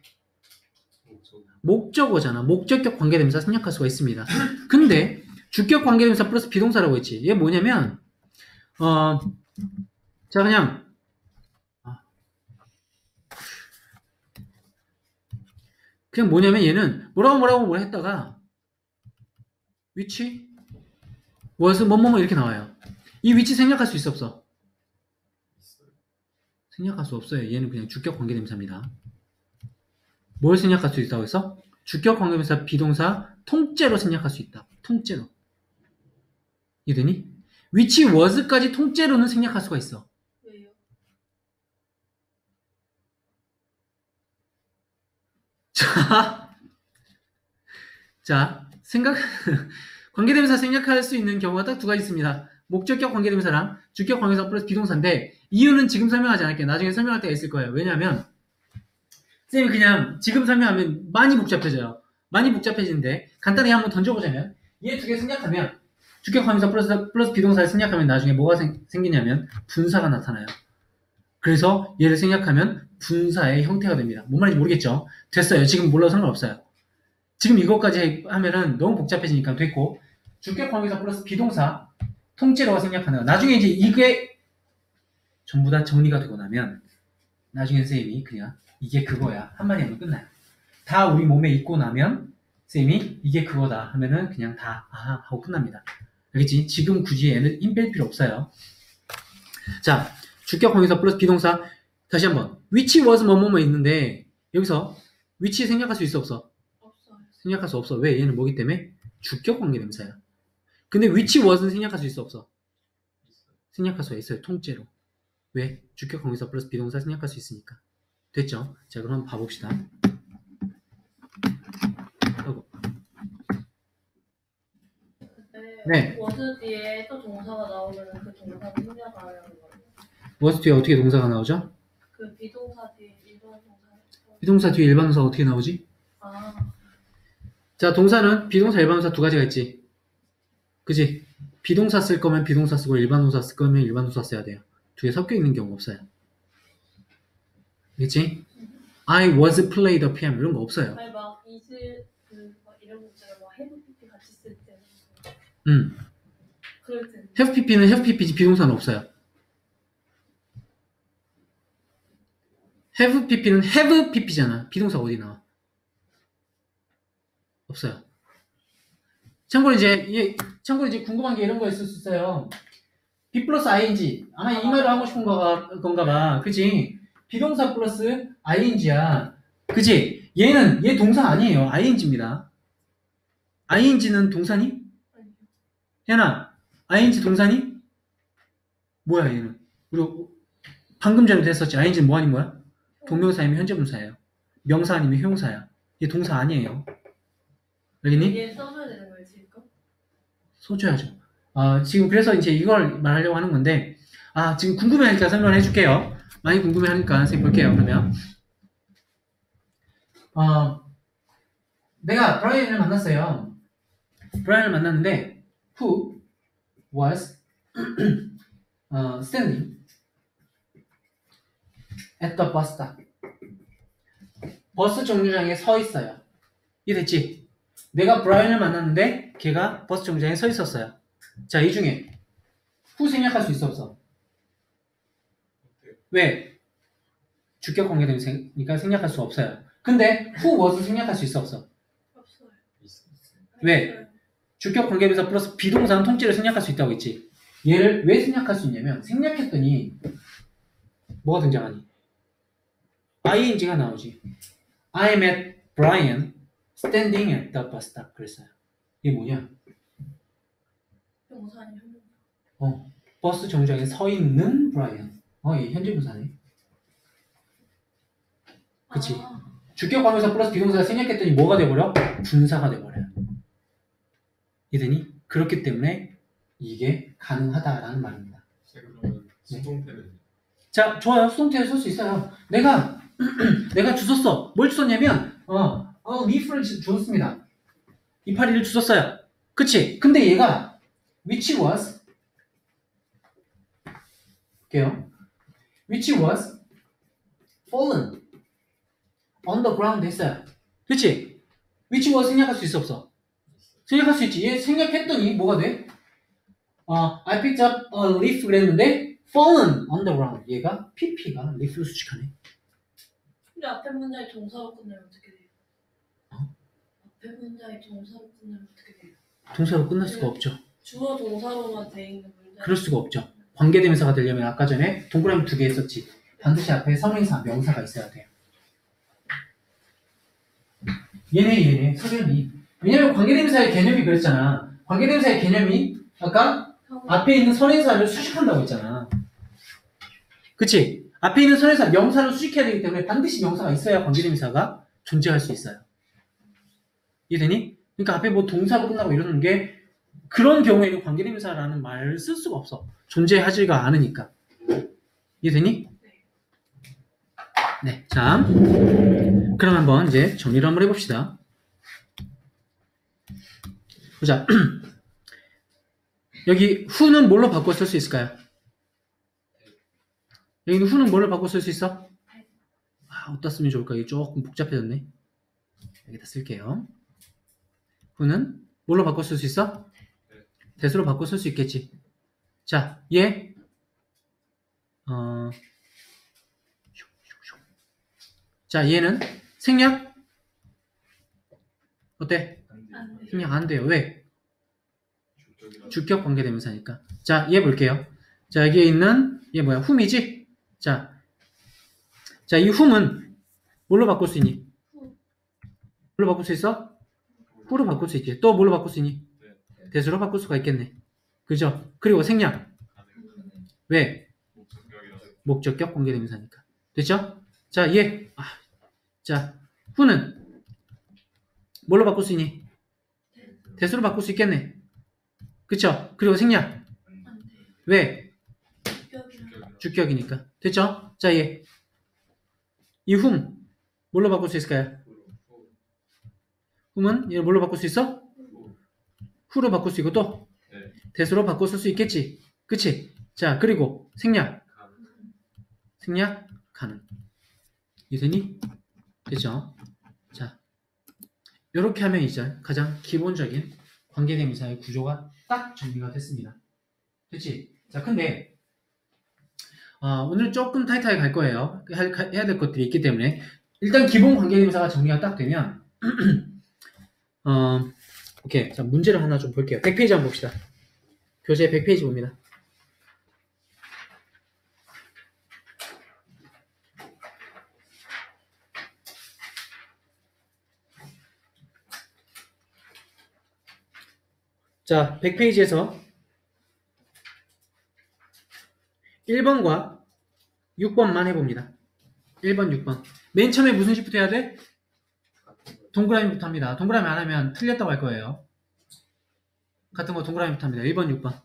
목적. 목적어잖아. 목적격 관계대명사 생략할 수가 있습니다. 근데 주격 관계대명사 플러스 비동사라고 했지. 얘 뭐냐면 어, 자 그냥 아. 그냥 뭐냐면 얘는 뭐라고 뭐라고 뭐 했다가 위치 was 뭐뭐뭐 이렇게 나와요. 이 위치 생략할 수 있어 없어? 생략할 수 없어요. 얘는 그냥 주격 관계대명사입니다. 뭘 생략할 수 있다고 했어? 주격 관계대명사 비동사 통째로 생략할 수 있다. 통째로. 이해되니? which was까지 통째로는 생략할 수가 있어. 왜요? 자, 자, 생각, 관계대명사 생략할 수 있는 경우가 딱 두 가지 있습니다. 목적격 관계대명사랑 주격 관계대명사 플러스 비동사인데, 이유는 지금 설명하지 않을게요. 나중에 설명할 때가 있을 거예요. 왜냐면, 쌤이 그냥 지금 설명하면 많이 복잡해져요. 많이 복잡해지는데, 간단히 한번 던져보자면, 얘 두 개 생략하면, 주격 관계대명사 플러스, 플러스 be동사를 생략하면 나중에 뭐가 생, 생기냐면, 분사가 나타나요. 그래서 얘를 생략하면 분사의 형태가 됩니다. 뭔 말인지 모르겠죠? 됐어요. 지금 몰라도 상관없어요. 지금 이것까지 하면은 너무 복잡해지니까 됐고 주격 관계사 플러스 be동사 통째로가 생략하는 나중에 이제 이게 전부 다 정리가 되고 나면 나중에 선생님이 그냥 이게 그거야 한마디 하면 끝나요. 다 우리 몸에 있고 나면 선생님이 이게 그거다 하면은 그냥 다 아하 하고 끝납니다. 알겠지? 지금 굳이 얘는 힘 뺄 필요 없어요. 자 주격 관계사 플러스 비동사 다시 한번 which was 뭐뭐뭐 있는데 여기서 which 생략할 수 있어 없어? 없어요. 생략할 수 없어. 왜? 얘는 뭐기 때문에 주격 관계대명사야. 근데 which was는 생략할 수 있어 없어? 생략할 수가 있어요. 통째로. 왜? 주격 관계사 플러스 be동사 생략할 수 있으니까. 됐죠? 자 그럼 한번 봐봅시다. 네. 워드 뒤에 또 동사가 나오면 그 동사 생략하려는 거예요. was 뒤에 어떻게 동사가 나오죠? 그 be동사 뒤에 일반 동사. be동사 뒤에 일반 동사 어떻게 나오지? 아, 자 동사는 be동사 일반 동사 두 가지가 있지. 그지? be동사 쓸 거면 be동사 쓰고 일반 동사 쓸 거면 일반 동사 써야 돼요. 두 개 섞여 있는 경우 없어요. 알겠지? I was played the piano 이런 거 없어요. 아니 막 is를 그 막 이런 거 있잖아요. 막 have pp 같이 쓸 때. 음. 그럴 때. have pp는 have pp지 be동사는 없어요. have pp는 have pp잖아. 비동사 어디 나와? 없어요. 참고로 이제 예, 참고로 이제 궁금한 게 이런 거 있을 수 있어요. B 플러스 ing 아마 이 말을 하고 싶은 거가 건가 봐. 그지? 비동사 플러스 ing야. 그지? 얘는 얘 동사 아니에요. ing입니다. ing는 동사니? 현아, ing 동사니? 뭐야 얘는? 우리 방금 전에도 했었지. ing는 뭐 아닌 뭐야? 동명사 아니면 현재분사예요. 명사 아니면 형용사야. 얘 동사 아니에요. 알겠니? 얘 써줘야 되는? 써줘야죠. 아, 지금 그래서 이제 이걸 말하려고 하는 건데, 아, 지금 궁금해하니까 설명을 해줄게요. 많이 궁금해하니까 선생님 볼게요, 그러면. 어, 내가 브라이언을 만났어요. 브라이언을 만났는데, who was 어, standing at the bus stop. 버스 정류장에 서 있어요. 이해됐지? 내가 브라이언을 만났는데 걔가 버스 정류장에 서 있었어요. 자, 이 중에 후 생략할 수 있어 없어? 왜? 주격 관계되니까 생략할 수 없어요. 근데 후 was 생략할 수 있어 없어? 없어요. 왜? 주격 관계대명사 플러스 비동사는 통째로 생략할 수 있다고 했지. 얘를 왜 생략할 수 있냐면 생략했더니 뭐가 등장하니? ing가 나오지. I'm at Brian standing at the bus stop 그랬어요. 이게 뭐냐? 형용. 어, 버스 정류장에 서 있는 브라이언. 어, 얘 현재 분사네. 그치. 아, 주격 관계사 플러스 비동사가 생략했더니 뭐가 돼버려? 분사가 돼버려요. 이해되니? 그렇기 때문에 이게 가능하다라는 말입니다. 수동태는 자, 좋아요. 수동태에 쓸수 있어요. 내가, 내가 주웠어. 뭘 주웠냐면, 어, 어, 리프를 주- 주웠습니다. 이파리를 주웠어요. 그치? 근데 얘가, which was, 볼게요. which was fallen on the ground 했어요. 그치? which was 생략할 수 있어, 없어? 생략할 수 있지. 얘 생략했더니 뭐가 돼? 어, I picked up a leaf 그랬는데 fallen on the ground. 얘가 pp가 leaf를 수식하네. 근데 앞에 문장이 동사로 끝나면 어떻게? 어? 앞에 문장이 동사로 끝나면 어떻게 돼요? 동사로 끝날 수가 없죠. 주어 동사로만 돼 있는 문장. 그럴 수가 없죠. 관계대명사가 되려면 아까 전에 동그라미 두 개 했었지. 반드시 앞에 선행사, 명사가 있어야 돼요. 얘네, 얘네, 석연이. 왜냐면 관계대명사의 개념이 그랬잖아. 관계대명사의 개념이 아까 앞에 있는 선행사를 수식한다고 했잖아. 그치? 앞에 있는 선행사, 명사를 수식해야 되기 때문에 반드시 명사가 있어야 관계대명사가 존재할 수 있어요. 이해되니? 그러니까 앞에 뭐 동사로 끝나고 이러는 게 그런 경우에는 관계대명사라는 말을 쓸 수가 없어. 존재하지가 않으니까. 이해되니? 네. 자, 그럼 한번 이제 정리를 한번 해봅시다. 보자. 여기 후는 뭘로 바꿔 쓸 수 있을까요? 여기 후는 뭘로 바꿔 쓸 수 있어? 아, 어디다 쓰면 좋을까? 이게 조금 복잡해졌네. 여기다 쓸게요. 후는 뭘로 바꿔 쓸 수 있어? 대수로 바꿔 쓸 수 있겠지. 자, 얘, 어, 자, 얘는 생략? 어때? 생략 안 돼요. 왜? 주격 관계대명사니까. 자, 얘 볼게요. 자, 여기에 있는, 얘 뭐야? 훔이지? 자, 자, 이 훔은 뭘로 바꿀 수 있니? 후. 뭘로 바꿀 수 있어? 후로 바꿀 수 있지. 또 뭘로 바꿀 수 있니? 네. 대수로 바꿀 수가 있겠네. 그죠? 그리고 생략. 왜? 목적격 관계대명사니까. 됐죠? 자, 얘. 아, 자, 후는 뭘로 바꿀 수 있니? 대수로 바꿀 수 있겠네. 그쵸? 그리고 생략. 왜? 주격이니까. 됐죠? 자, 얘. 이 훔. 뭘로 바꿀 수 있을까요? 후 훔은 얘를 뭘로 바꿀 수 있어? 후 후로 바꿀 수 있고 또네 대수로 바꿔 쓸 수 있겠지. 그치? 자, 그리고 생략. 생략 가능. 이해되니? 됐죠? 자, 이렇게 하면 이제 가장 기본적인 관계대명사의 구조가 딱 정리가 됐습니다. 됐지? 자, 근데 어, 오늘 조금 타이트하게 갈 거예요. 할- 가- 해야 될 것들이 있기 때문에 일단 기본 관계대명사가 정리가 딱 되면 어, 오케이. 자, 문제를 하나 좀 볼게요. 100페이지 한번 봅시다. 교재 100페이지 봅니다. 자, 100페이지에서 1번과 6번만 해봅니다. 1번, 6번. 맨 처음에 무슨 식부터 해야 돼? 동그라미부터 합니다. 동그라미 안 하면 틀렸다고 할 거예요. 같은 거 동그라미부터 합니다. 1번, 6번.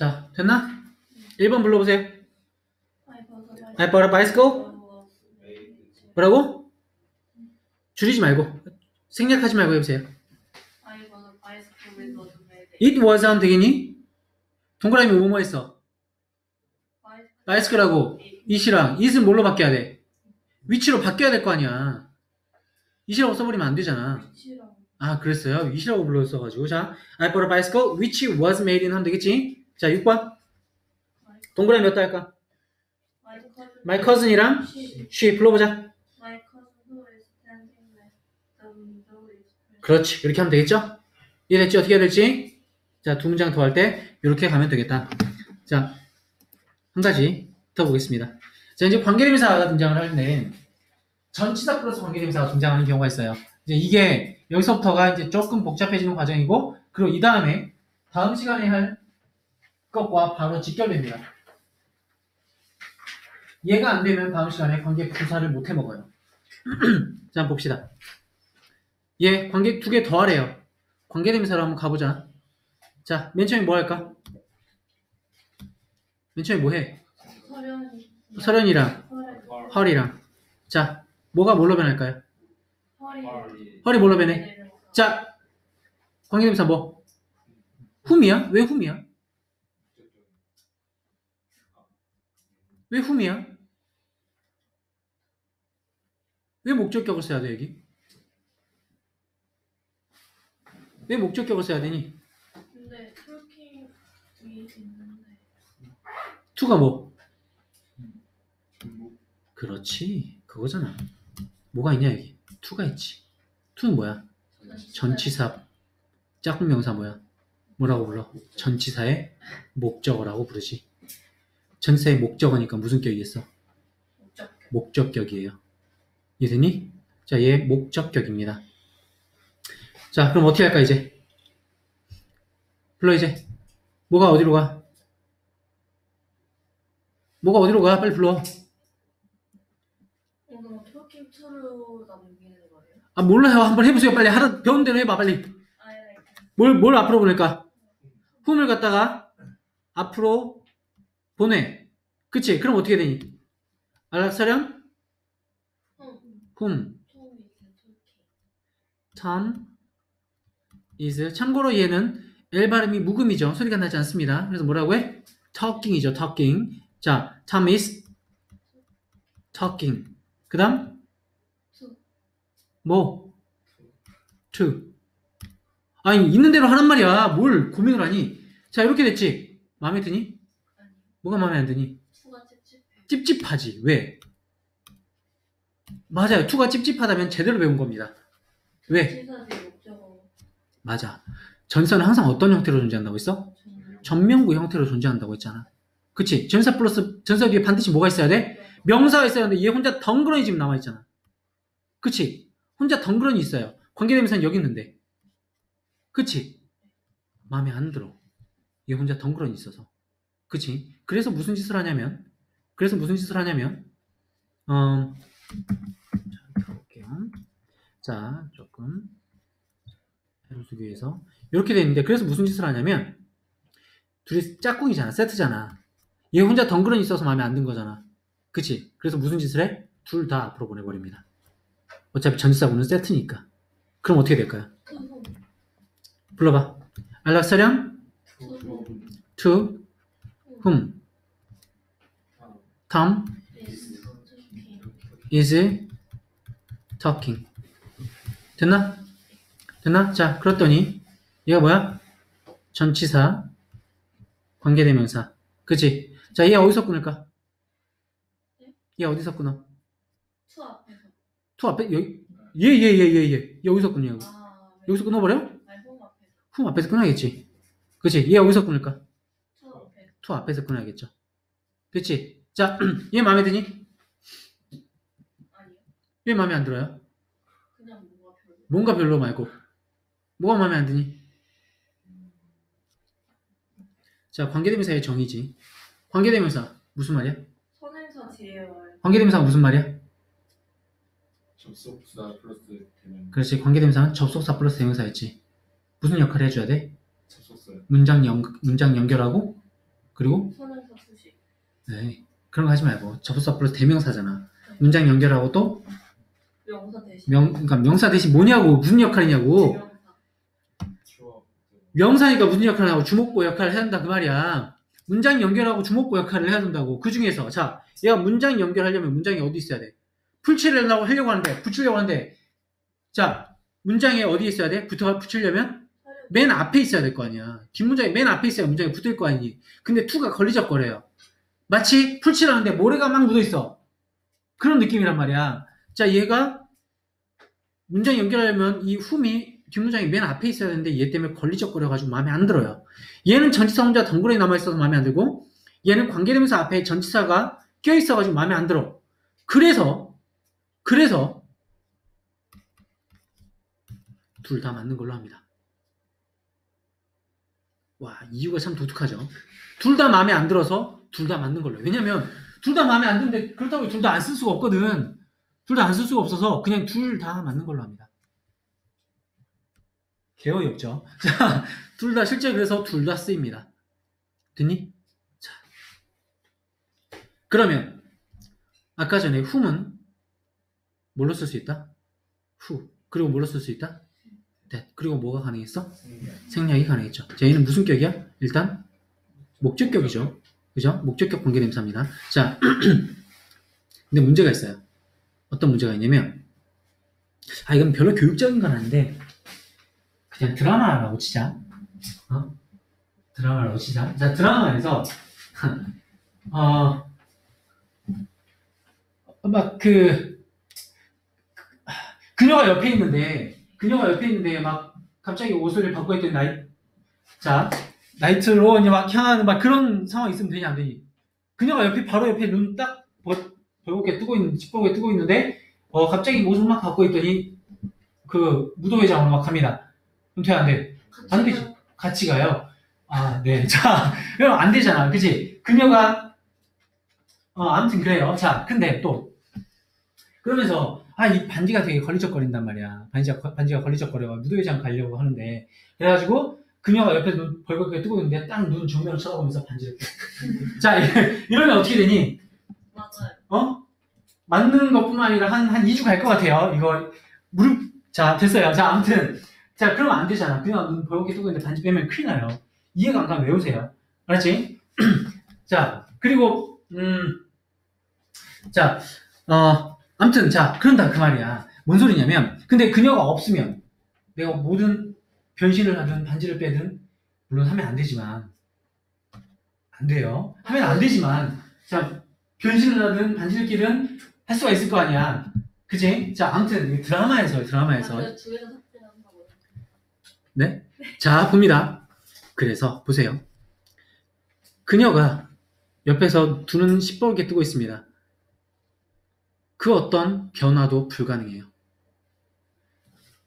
자, 됐나? 1번 불러보세요. I bought a bicycle. 뭐라고? 줄이지 말고. 생략하지 말고 해보세요. It was 안 되겠니? 동그라미 뭐뭐 했어? bicycle하고 it이랑 it은 뭘로 바뀌어야 돼? 위치로 바뀌어야 될 거 아니야. it이라고 써버리면 안 되잖아. 아, 그랬어요? it이라고 불렀어가지고. 자, I bought a bicycle which was made in 하면 되겠지? 자, 6번. 동그라미 몇 달 할까? My cousin. My cousin이랑 She. 불러보자. 그렇지. 이렇게 하면 되겠죠? 이해됐지? 어떻게 해야 될지? 자, 두 문장 더 할 때 이렇게 가면 되겠다. 자, 한 가지 더 보겠습니다. 자, 이제 관계대명사가 등장을 하는데 전치사 플러스 관계대명사가 등장하는 경우가 있어요. 이제 이게 여기서부터가 이제 조금 복잡해지는 과정이고 그리고 이 다음에 다음 시간에 할 것과 바로 직결됩니다. 얘가 안 되면 다음 시간에 관계 부사를 못 해 먹어요. 자, 봅시다. 얘 관계 두개 더 하래요. 관계대명사로 한번 가보자. 자, 맨 처음에 뭐 할까? 맨 처음에 뭐 해? 서련이. 서련이랑 허리. 헐이랑. 자, 뭐가 뭘로 변할까요? 허리. 헐이 헐이 뭘로 변해? 자, 관계대명사 뭐? 훔이야? 왜 훔이야? 왜 훔이야? 왜 목적격을 써야 돼, 여기? 왜 목적격을 써야 되니? 근데 위에 있는데. 투가 뭐? 중국 그렇지. 그거잖아. 뭐가 있냐, 여기? 투가 있지. 투는 뭐야? 전치사, 짝꿍 명사 뭐야? 뭐라고 불러? 전치사의 목적어라고 부르지. 전치사의 목적어니까 무슨 격이겠어? 목적. 목적격이에요. 이해되니? 자, 얘 목적격입니다. 자, 그럼 어떻게 할까, 이제? 불러, 이제. 뭐가 어디로 가? 뭐가 어디로 가? 빨리 불러. 오늘 톨킹 2로 남기는 거예요? 아, 몰라요. 한번 해보세요. 빨리. 하라, 배운 대로 해봐, 빨리. 아예 뭘, 뭘 앞으로 보낼까? 훔을 갖다가 앞으로 보내. 그치? 그럼 어떻게 되니? 이제 톨킹. Tom is 참고로 얘는 L 발음이 묵음이죠. 소리가 나지 않습니다. 그래서 뭐라고 해? talking이죠. talking. 자, Tom is talking. 그 다음 to. 뭐? to. 아니 있는 대로 하란 말이야. 뭘 고민을 하니? 자 이렇게 됐지. 마음에 드니? 뭐가 마음에 안 드니? to가 찝찝해. 찝찝하지. 왜? 맞아요. to가 찝찝하다면 제대로 배운 겁니다. 왜? 맞아. 전사는 항상 어떤 형태로 존재한다고 했어? 전명구 형태로 존재한다고 했잖아. 그치? 전사 플러스 전사 뒤에 반드시 뭐가 있어야 돼? 명사가 있어야 하는데 얘 혼자 덩그러니 지금 남아있잖아. 그치? 혼자 덩그러니 있어요. 관계대명사는 여기 있는데. 그치? 마음에 안 들어. 얘 혼자 덩그러니 있어서. 그치? 그래서 무슨 짓을 하냐면, 그래서 무슨 짓을 하냐면, 어, 자, 펴볼게요. 자, 조금, 해로 쓰기 위해서. 이렇게 돼 있는데, 그래서 무슨 짓을 하냐면, 둘이 짝꿍이잖아, 세트잖아. 얘 혼자 덩그러니 있어서 마음에 안 든 거잖아. 그치? 그래서 무슨 짓을 해? 둘 다 앞으로 보내버립니다. 어차피 전치사구는 세트니까. 그럼 어떻게 될까요? to. 불러봐. 알락사령, to whom, Tom is talking. 됐나? 됐나? 자, 그랬더니, 얘가 뭐야? 전치사, 관계대명사. 그치? 자, 얘 어디서 끊을까? 얘 어디서 끊어? to 앞에서. to 앞에, 여기, 얘, 얘, 얘, 얘, 얘. 여기서 끊냐고. 아. 네. 여기서 끊어버려? whom 앞에서 끊어야겠지. 그치? 얘 어디서 끊을까? to 앞에서. 끊어야겠죠. 됐지? 자, 얘 마음에 드니? 아니요. 왜 마음에 안 들어요? 그냥 뭔가 별로. 뭔가 별로 말고. 뭐가 마음에 안 드니? 자, 관계대명사의 정의지. 관계대명사 무슨 말이야? 선행사 말. 관계대명사가 무슨 말이야? 접속사 플러스 되면 그렇지. 관계대명사는 접속사 플러스 대명사였지. 무슨 역할을 해줘야 돼? 접속사요 문장 연 문장 연결하고 그리고 수식. 에이, 그런 거 하지 말고 접속사 플러스 대명사잖아. 문장 연결하고 또 명사 대신. 명, 그러니까 명사 대신 뭐냐고 무슨 역할이냐고. 대명사. 명사니까 무슨 역할을 하고 주목보 역할을 해야 된다 그 말이야. 문장 연결하고 주목보 역할을 해야 된다고. 그 중에서 자, 얘가 문장 연결하려면 문장이 어디 있어야 돼? 풀칠을 하려고 하려고 하는데 붙이려고 하는데 자, 문장에 어디 있어야 돼? 붙어 붙이려면. 맨 앞에 있어야 될 거 아니야. 뒷문장이 맨 앞에 있어야 문장이 붙을 거 아니니. 근데 투가 걸리적거려요. 마치 풀칠하는데 모래가 막 묻어 있어. 그런 느낌이란 말이야. 자, 얘가 문장 연결하려면 이 훔이 뒷문장이 맨 앞에 있어야 되는데 얘 때문에 걸리적거려가지고 마음에 안 들어요. 얘는 전치사 혼자 덩그러니 남아있어서 마음에 안 들고 얘는 관계대명사 앞에 전치사가 껴있어가지고 마음에 안 들어. 그래서 그래서 둘 다 맞는 걸로 합니다. 와 이유가 참 독특하죠. 둘 다 마음에 안 들어서 둘 다 맞는 걸로. 왜냐면 둘 다 마음에 안 드는데 그렇다고 둘 다 안 쓸 수가 없거든. 둘 다 안 쓸 수가 없어서 그냥 둘 다 맞는 걸로 합니다. 개어이 없죠. 자, 둘 다 실제 그래서 둘 다 쓰입니다. 됐니? 자. 그러면 아까 전에 whom은 뭘로 쓸 수 있다? who. 그리고 뭘로 쓸 수 있다? That. 그리고 뭐가 가능했어? 생략. 생략이 가능했죠. 자, 얘는 무슨 격이야? 일단 목적격이죠. 그죠? 목적격 관계대명사입니다. 자, 근데 문제가 있어요. 어떤 문제가 있냐면, 아, 이건 별로 교육적인 건 아닌데, 그냥 드라마라고 치자. 어? 드라마라고 치자. 자, 드라마에서, 어, 막 그, 그녀가 옆에 있는데, 그녀가 옆에 있는데, 막 갑자기 옷을 바꿔 입던 나이, 자, 나이트로 이제 막 향하는 막 그런 상황이 있으면 되냐, 안 되니? 그녀가 옆에, 바로 옆에 눈 딱 벌겋게 뜨고 있는, 시뻘겋게 뜨고 있는데, 어, 갑자기 옷을 막 바꿔 입더니, 그, 무도회장으로 막 갑니다. 그럼 돼, 안 돼? 안 되지. 같이 가요. 아, 네. 자, 그럼 안 되잖아. 그치? 그녀가, 어, 아무튼 그래요. 자, 근데 또, 그러면서, 아, 이 반지가 되게 걸리적거린단 말이야. 반지가, 반지가 걸리적거려. 무도회장 가려고 하는데. 그래가지고, 그녀가 옆에 눈 벌겋게 뜨고 있는데, 딱 눈 정면을 쳐다보면서 반지를 껴. 자, 이- 이러면 어떻게 되니? 맞아요. 어? 맞는 것 뿐만 아니라 한, 한 2주 갈 것 같아요. 이거, 무릎, 자, 됐어요. 자, 아무튼. 자, 그러면 안 되잖아. 그냥 눈 벌겋게 뜨고 있는데 반지 빼면 큰일 나요. 이해가 안 가면 외우세요. 알았지? 자, 그리고, 음, 자, 어, 아무튼, 자, 그런다. 그 말이야. 뭔 소리냐면, 근데 그녀가 없으면, 내가 모든 변신을 하든 반지를 빼든, 물론 하면 안 되지만, 안 돼요. 하면 안 되지만, 자, 변신을 하든 반지를 끼든 할 수가 있을 거 아니야. 그지? 자, 아무튼, 이 드라마에서, 드라마에서. 주에서 삭제한다고요. 네? 자, 봅니다. 그래서, 보세요. 그녀가 옆에서 두눈 시뻘게 뜨고 있습니다. 그 어떤 변화도 불가능해요.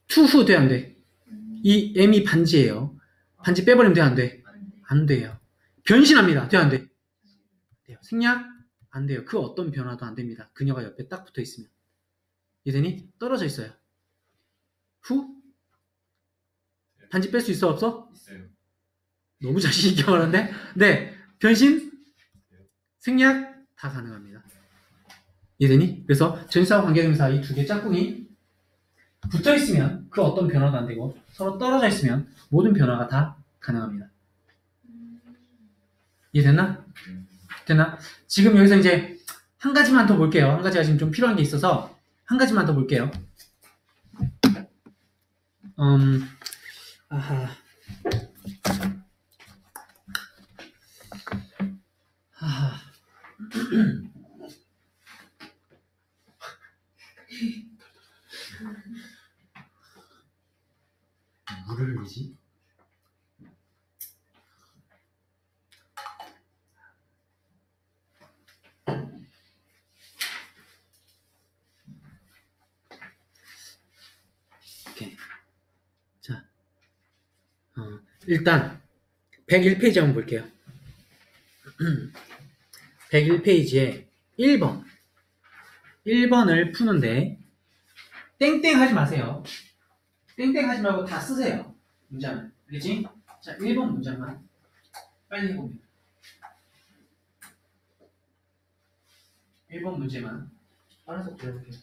투후 돼, 안 돼? 이 M이 반지예요. 반지 빼버리면 돼, 안 돼? 안 돼. 돼요. 변신합니다. 돼, 안 돼? 돼요. 생략? 안 돼요. 그 어떤 변화도 안 됩니다. 그녀가 옆에 딱 붙어 있으면. 이더니 떨어져 있어요. 후? 반지 뺄 수 있어, 없어? 있어요. 너무 자신 있게 말하는데? 네. 변신? 생략? 다 가능합니다. 이해되니? 그래서 전사와 관계대명사 이 두 개 짝꿍이 붙어 있으면 그 어떤 변화도 안 되고 서로 떨어져 있으면 모든 변화가 다 가능합니다. 이해됐나? 됐나? 지금 여기서 이제 한 가지만 더 볼게요. 한 가지가 지금 좀 필요한 게 있어서 한 가지만 더 볼게요. 음, 아하. 아하. 물을 흘리지? 자, 어, 일단 101페이지 한번 볼게요. 101페이지에 1번. 1번을 푸는데 땡땡 하지 마세요. 땡땡 하지 말고 다 쓰세요. 문장. 알겠지? 자, 1번 문장만 빨리 해봅니다. 1번 문제만 알아서 들어볼게요.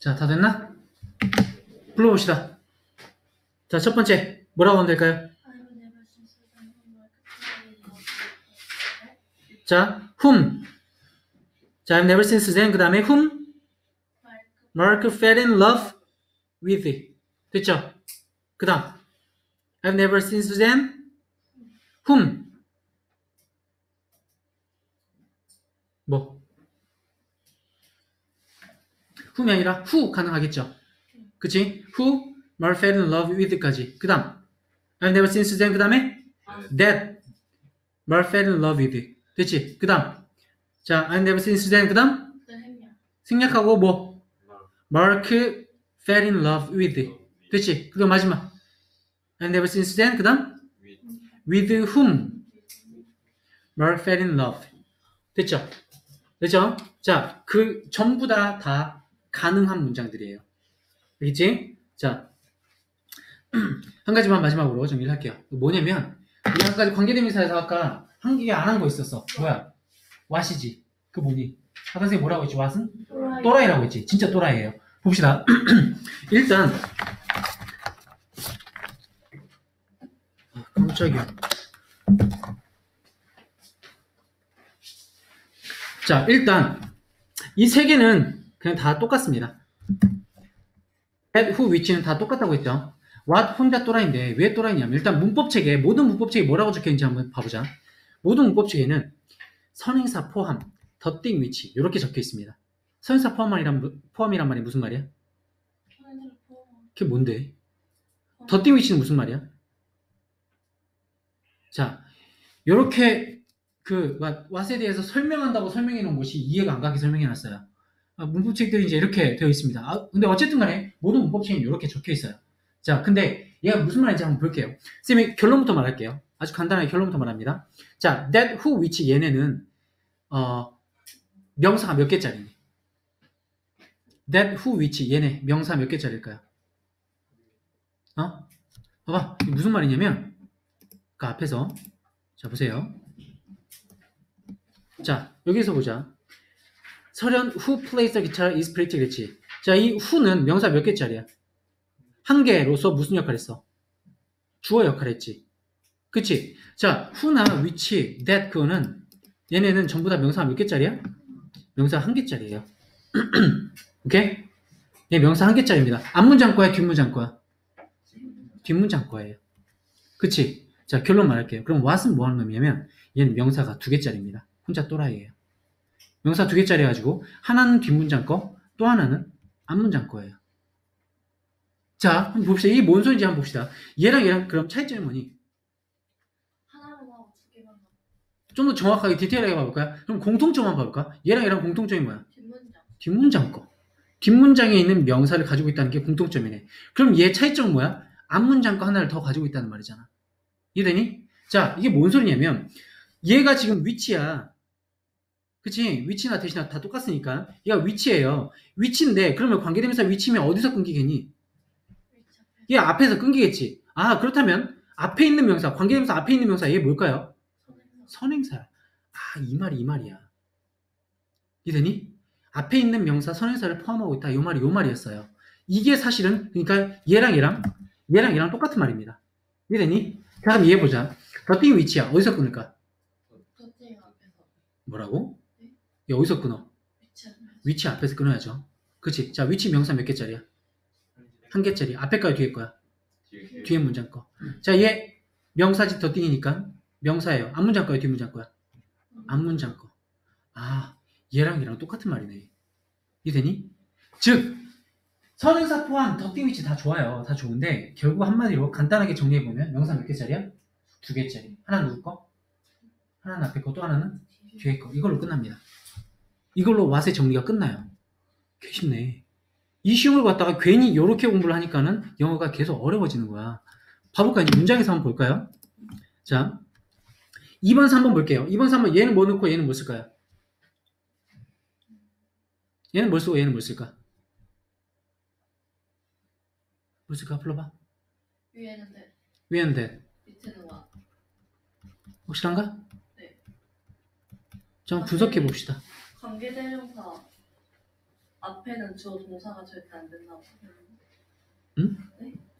자, 다 됐나? 불러봅시다. 자, 첫 번째. 뭐라고 하면 될까요? 자, whom. 자, I've never since then. 그 다음에 whom Mark fell in love with. 됐죠? 그 다음. I've never since then. whom. 뭐? Whom이 아니라 who 가능하겠죠? 그치? who Mark fell in love with까지. 그 다음. I've never since then. 그 다음에 that Mark fell in love with. 됐지? 그 다음. 자, I've never since then. 그 다음. 생략하고 뭐? Mark fell in love with. 됐지? 그거 마지막. And ever since then, 그 다음? With whom? Mark fell in love. 됐죠? 됐죠? 자, 그 전부 다, 다 가능한 문장들이에요. 알겠지? 자, 한 가지만 마지막으로 정리를 할게요. 뭐냐면, 우리 한 가지 관계대명사에서 아까 한 개 안 한 거 있었어. 뭐야? what이지. 그 뭐니? 아까 선생님 뭐라고 했지? what은? 또라이. 또라이라고 했지. 진짜 또라이예요. 봅시다. 일단 아, 깜짝이야. 자, 일단 이 세 개는 그냥 다 똑같습니다. at, who, which는 다 똑같다고 했죠. what 혼자 또라이인데 왜 또라이냐면 일단 문법책에 모든 문법책에 뭐라고 적혀있는지 한번 봐보자. 모든 문법책에는 선행사 포함, thing which 이렇게 적혀 있습니다. 선행사 포함이란, 무- 포함이란 말이 무슨 말이야? 그게 뭔데? thing which는 무슨 말이야? 자, 요렇게 그 와- 왓에 대해서 설명한다고 설명해 놓은 것이 이해가 안 가게 설명해 놨어요. 아, 문법책들이 이제 이렇게 되어 있습니다. 아, 근데 어쨌든 간에 모든 문법책에는 이렇게 적혀 있어요. 자, 근데 얘가 무슨 말인지 한번 볼게요. 쌤이 결론부터 말할게요. 아주 간단하게 결론부터 말합니다. 자, that, who, which 얘네는 어, 명사가 몇 개짜리니? that, who, which 얘네 명사 몇 개짜리일까요? 어? 봐봐. 이게 무슨 말이냐면 그 앞에서 자 보세요. 자 여기서 보자. 설현 who plays the guitar is pretty 그랬지. 자 이 who는 명사 몇 개짜리야? 한 개로서 무슨 역할 했어? 주어 역할 했지. 그치? 자 who나 which, that 그거는 얘네는 전부 다 명사 몇 개짜리야? 명사 한 개짜리예요. 오케이? 얘 명사 한 개짜리입니다. 앞문장 거야, 뒷문장 거야? 뒷문장 거예요. 그치? 자, 결론 말할게요. 그럼 what은 뭐 하는 놈이냐면, 얘는 명사가 두 개짜리입니다. 혼자 또라이예요. 명사 두 개짜리 가지고, 하나는 뒷문장 거, 또 하나는 앞문장 거예요. 자, 한번 봅시다. 이게 뭔 소리인지 한번 봅시다. 얘랑 얘랑 그럼 차이점이 뭐니? 좀 더 정확하게 디테일하게 봐볼까요? 그럼 공통점만 봐볼까? 얘랑 얘랑 공통점이 뭐야? 뒷문장 뒷문장 거. 뒷문장에 있는 명사를 가지고 있다는 게 공통점이네. 그럼 얘 차이점은 뭐야? 앞문장 거 하나를 더 가지고 있다는 말이잖아. 이해되니? 자, 이게 뭔 소리냐면, 얘가 지금 위치야. 그치? 위치나 대신나 다 똑같으니까. 얘가 위치예요. 위치인데, 그러면 관계대명사 위치면 어디서 끊기겠니? 얘 앞에서 끊기겠지. 아, 그렇다면, 앞에 있는 명사, 관계대명사 앞에 있는 명사, 얘 뭘까요? 선행사. 아, 이 말이 이 말이야. 이해되니? 앞에 있는 명사 선행사를 포함하고 있다. 이 말이 이 말이었어요. 이게 사실은 그러니까 얘랑 얘랑 얘랑 얘랑 똑같은 말입니다. 이해되니? 자, 그럼 이해해보자. 더띵 위치야. 어디서 끊을까? 뭐라고? 어디서 끊어? 위치 앞에서 끊어야죠. 그치? 자, 위치 명사 몇 개짜리야? 한 개짜리. 앞에 거야, 뒤에 거야? 뒤에 뒤에 문장 거. 자, 얘 명사지 더 띵이니까 명사예요. 앞 문장 거야, 뒷 문장 거야? 앞 문장 거. 아, 얘랑 얘랑 똑같은 말이네. 이해되니? 즉 선행사 포함 덕딩 위치 다 좋아요. 다 좋은데 결국 한마디로 간단하게 정리해 보면 명사 몇 개짜리야? 두 개짜리. 하나 누구 거? 하나는 앞에 거, 또 하나는 뒤에 거. 이걸로 끝납니다. 이걸로 왓의 정리가 끝나요. 개 쉽네. 이걸 갖다가 괜히 이렇게 공부를 하니까는 영어가 계속 어려워지는 거야. 봐볼까요? 이제 문장에서 한번 볼까요? 자, 2번, 3번 볼게요. 2번, 3번 얘는 뭐 넣고 얘는 뭐 쓸까요? 얘는 뭘 쓰고 얘는 뭘 쓸까? 뭘 쓸까? 불러봐. 위에는 데 위에는 that. 밑에는 와. 확실한가? 네. 자, 분석해 봅시다. 관계대명사 앞에는 주어 동사가 절대 안 된다고.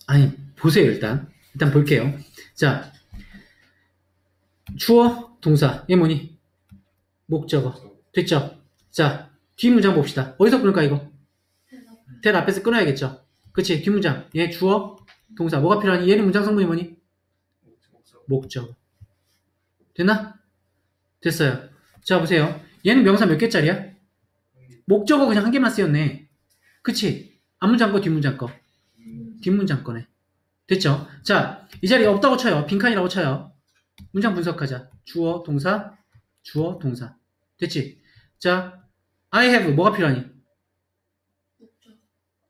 아니, 보세요, 일단. 일단 볼게요. 자, 주어, 동사. 얘 뭐니? 목적어. 됐죠? 자, 뒷문장 봅시다. 어디서 끊을까, 이거? 대 앞에서 끊어야겠죠? 그치? 뒷문장. 얘 주어, 동사. 뭐가 필요하니? 얘는 문장 성분이 뭐니? 목적. 목적어. 됐나? 됐어요. 자, 보세요. 얘는 명사 몇 개짜리야? 목적어 그냥 한 개만 쓰였네. 그치? 앞문장 거, 뒷문장 거. 뒷문장 거네. 됐죠? 자, 이 자리에 없다고 쳐요. 빈칸이라고 쳐요. 문장 분석하자. 주어, 동사, 주어, 동사. 됐지? 자, I have 뭐가 필요하니? 목적.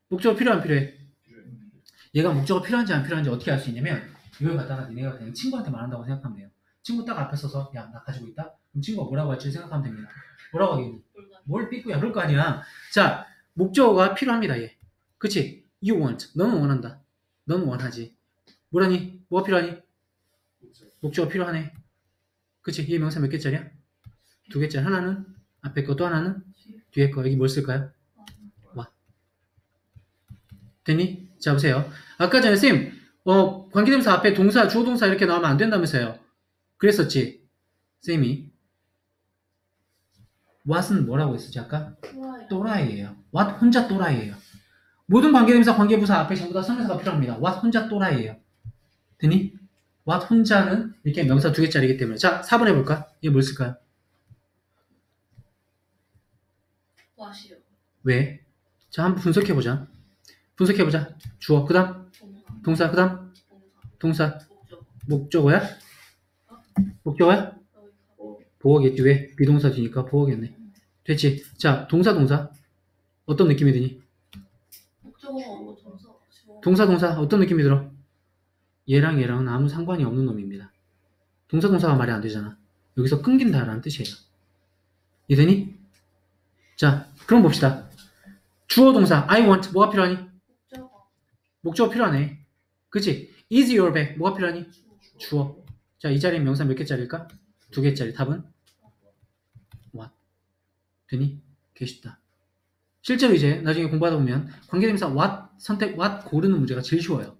목적어 필요 안 필요해? 필요해. 얘가 목적어 필요한지 안 필요한지 어떻게 알 수 있냐면 이걸 갖다가 니네가 그냥 친구한테 말한다고 생각하면 돼요. 친구 딱 앞에 서서 야, 나 가지고 있다? 친구가 뭐라고 할지 생각하면 됩니다. 뭐라고 하겠니? 뭘 삐꾸야 그럴 거 아니야. 자, 목적어가 필요합니다. 얘. 그치? You want. 너는 원한다. 너는 원하지. 뭐라니? 뭐가 필요하니? 목적. 목적어 필요하네. 그치? 얘 명사 몇 개짜리야? 두 개짜리. 하나는 앞에 거, 또 하나는 뒤에 거. 여기 뭘 쓸까요? 됐니? 자, 보세요. 아까 전에 쌤, 어, 관계대명사 앞에 동사, 주어 동사 이렇게 나오면 안 된다면서요. 그랬었지? 쌤이. What은 뭐라고 했었지, 아까? 또라이예요. what 혼자 또라이예요. 모든 관계대명사, 관계부사 앞에 전부 다 선행사가 필요합니다. what 혼자 또라이예요. 됐니? what 혼자는 이렇게 명사 두 개짜리이기 때문에. 자, 4번 해볼까? 얘뭘 쓸까요? 와시요. 왜? 자, 한번 분석해보자. 분석해보자. 주어, 그 다음, 동사. 그 다음, 동사. 동사, 목적. 목적어야? 목적어야? 가. 어. 보어겠지. 왜? 비동사 뒤니까 보어겠네. 됐지? 자, 동사, 동사. 어떤 느낌이 드니? 동사. 동사, 동사. 어떤 느낌이 들어? 얘랑 얘랑은 아무 상관이 없는 놈입니다. 동사, 동사가 말이 안 되잖아. 여기서 끊긴다라는 뜻이에요. 이해되니? 자, 그럼 봅시다. 주어, 동사. I want. 뭐가 필요하니? 목적어. 목적어 필요하네. 그치? Is your bag. 뭐가 필요하니? 주어. 주어. 자, 이 자리에 명사 몇 개짜리일까? 두 개짜리. 답은? 되니? 개 쉽다. 실제로 이제 나중에 공부하다 보면 관계대명사 what 선택 what 고르는 문제가 제일 쉬워요.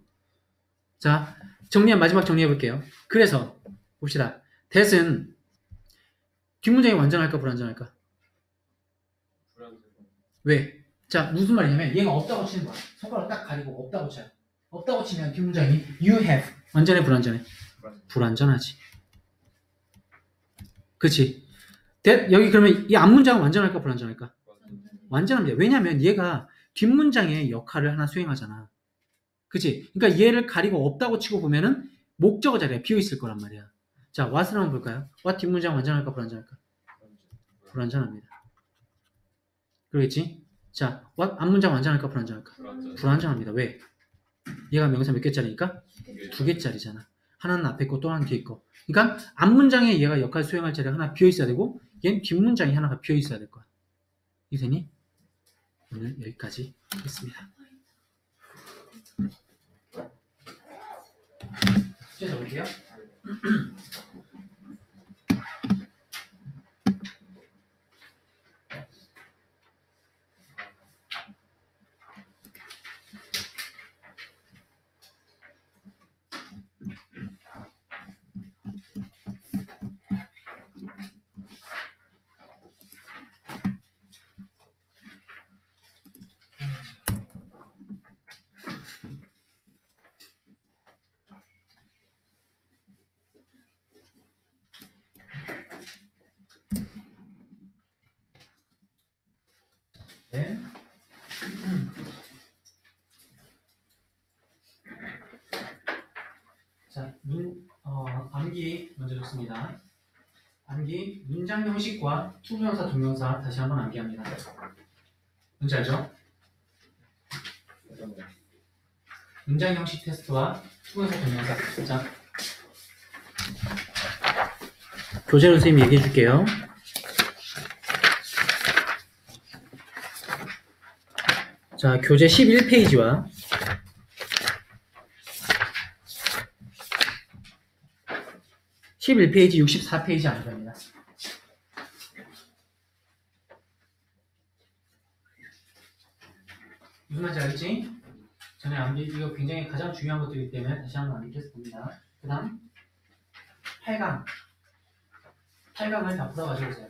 자, 정리한 마지막 정리해 볼게요. 그래서 봅시다. that은 뒷문장이 완전할까 불완전할까? 왜? 자, 무슨 말이냐면 얘가 없다고 치는 거야. 손가락 딱 가리고 없다고 쳐요. 없다고 치면 뒷문장이 you have 완전해 불완전해? 불안정. 불완전하지. 그치? 여기 그러면 이 앞 문장은 완전할까 불완전할까? 완전합니다. 왜냐면 얘가 뒷 문장의 역할을 하나 수행하잖아. 그치? 그러니까 얘를 가리고 없다고 치고 보면은 목적어 자리에 비어 있을 거란 말이야. 자, what을 한번 볼까요? what 뒷 문장 완전할까 불완전할까? 불완전합니다. 그러겠지? 자, what 앞 문장 완전할까 불완전할까? 불완전합니다. 왜? 얘가 명사 몇 개짜리니까? 개. 두 개짜리잖아. 하나는 앞에 거, 또 하나는 뒤에 거. 그러니까 앞 문장에 얘가 역할 수행할 자리가 하나 비어 있어야 되고, 얘는 뒷문장에 하나가 비어 있어야 될 거야. 이되니? 오늘 여기까지 하겠습니다. 숙제 적을게요. 문, 어, 암기 먼저 적습니다. 암기 문장 형식과 to부정사 동명사 다시 한번 암기합니다. 뭔지 알죠? 문장 형식 테스트와 to부정사 동명사. 자, 교재로 선생님이 얘기해 줄게요. 자, 교재 11페이지와 11페이지, 64페이지 암기합니다. 무슨 말인지 알겠지? 전에 암기, 이거 굉장히 가장 중요한 것들이기 때문에 다시 한번 암기 테스트 봅니다. 그 다음, 8강. 8강을 다 풀어가지고 오세요.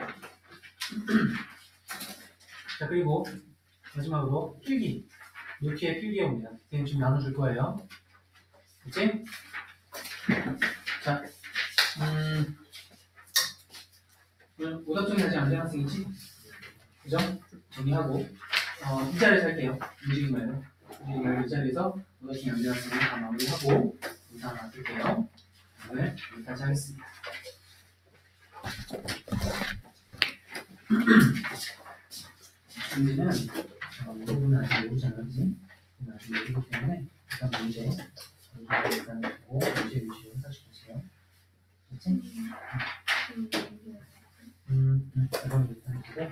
자, 그리고 마지막으로 필기. 이렇게 필기해 옵니다. 지금 나눠줄 거예요. 그치? 자, 음, 오늘 오답 정리 아직 안된 학생이지? 그죠? 정리하고, 어, 이 자리에서 할게요. 움직이지 말고. 이 자리에서 오답 정리 안된 학생은 다 마무리하고, 인사 놔둘게요. 오늘 여기까지 하겠습니다. 문제는 어, 여러분은 아직 그지? 여러분 아직 모르기 때문에 일단 문제 일단 보고 문제 위주로 해석시키 그렇지? 음, 음, 이건 일단 보고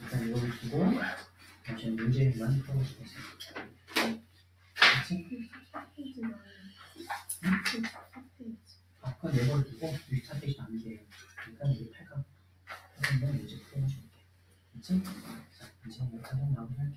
일단 이거 보고 잠시 문제만 풀어주겠습니다. 그렇지? 아까 네번 두고 64페이지 남기에요. 일단 이게 8강 한번 문제 풀어줄게. 그치? 자, 이제 여기까지 마무리할게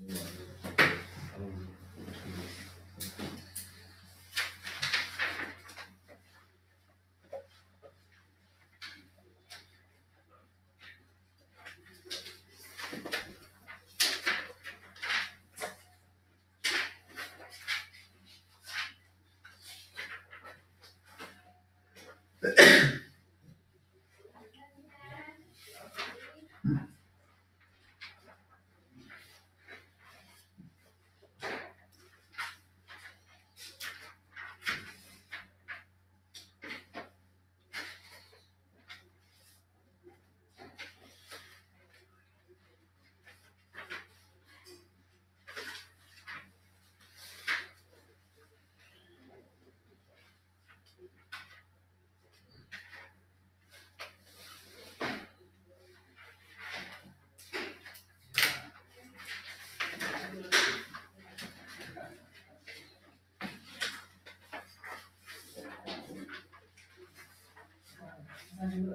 Yeah. 요.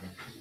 thank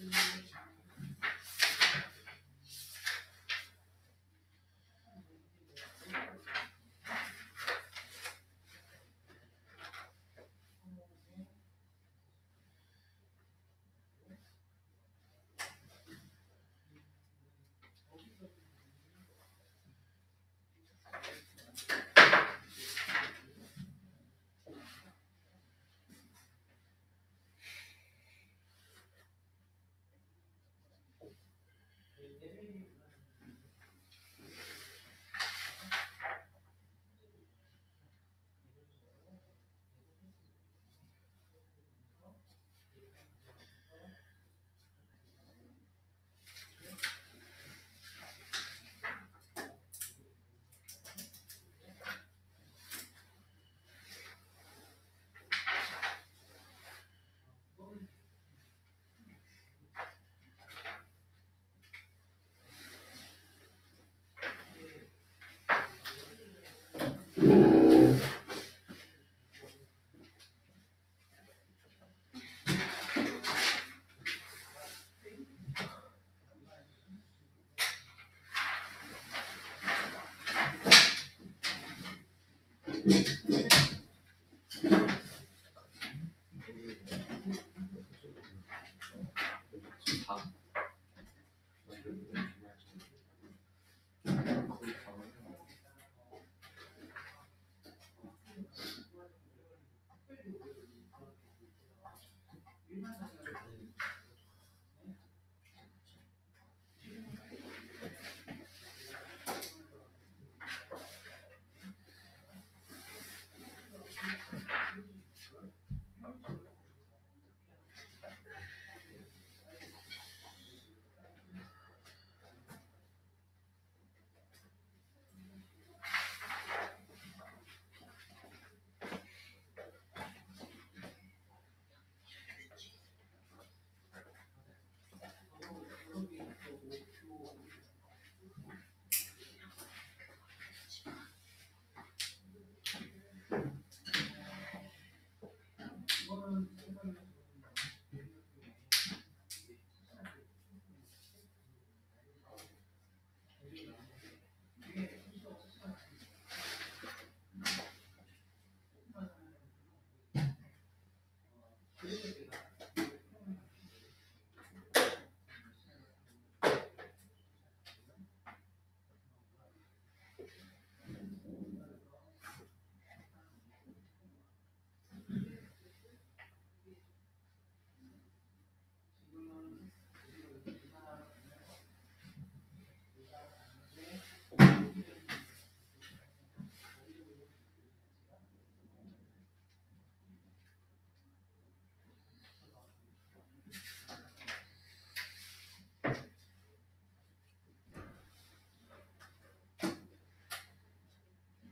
다거 의다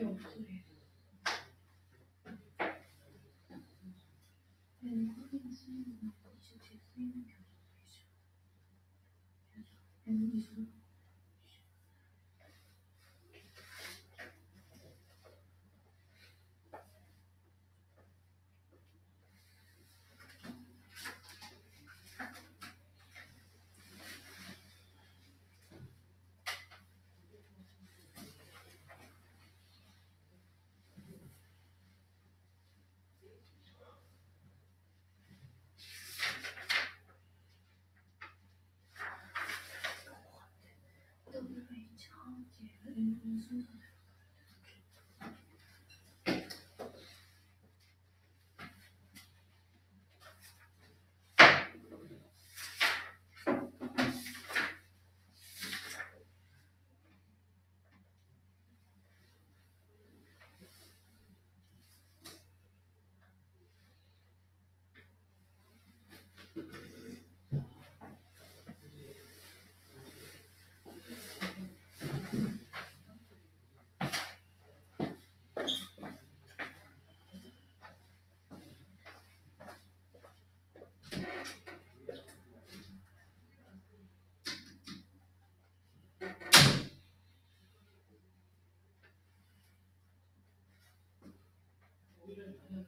목소리. 앵콜이 쓰이는 거, 이제 뒤에 쓰이는 게 없어. 앵콜이 WH 함 嗯。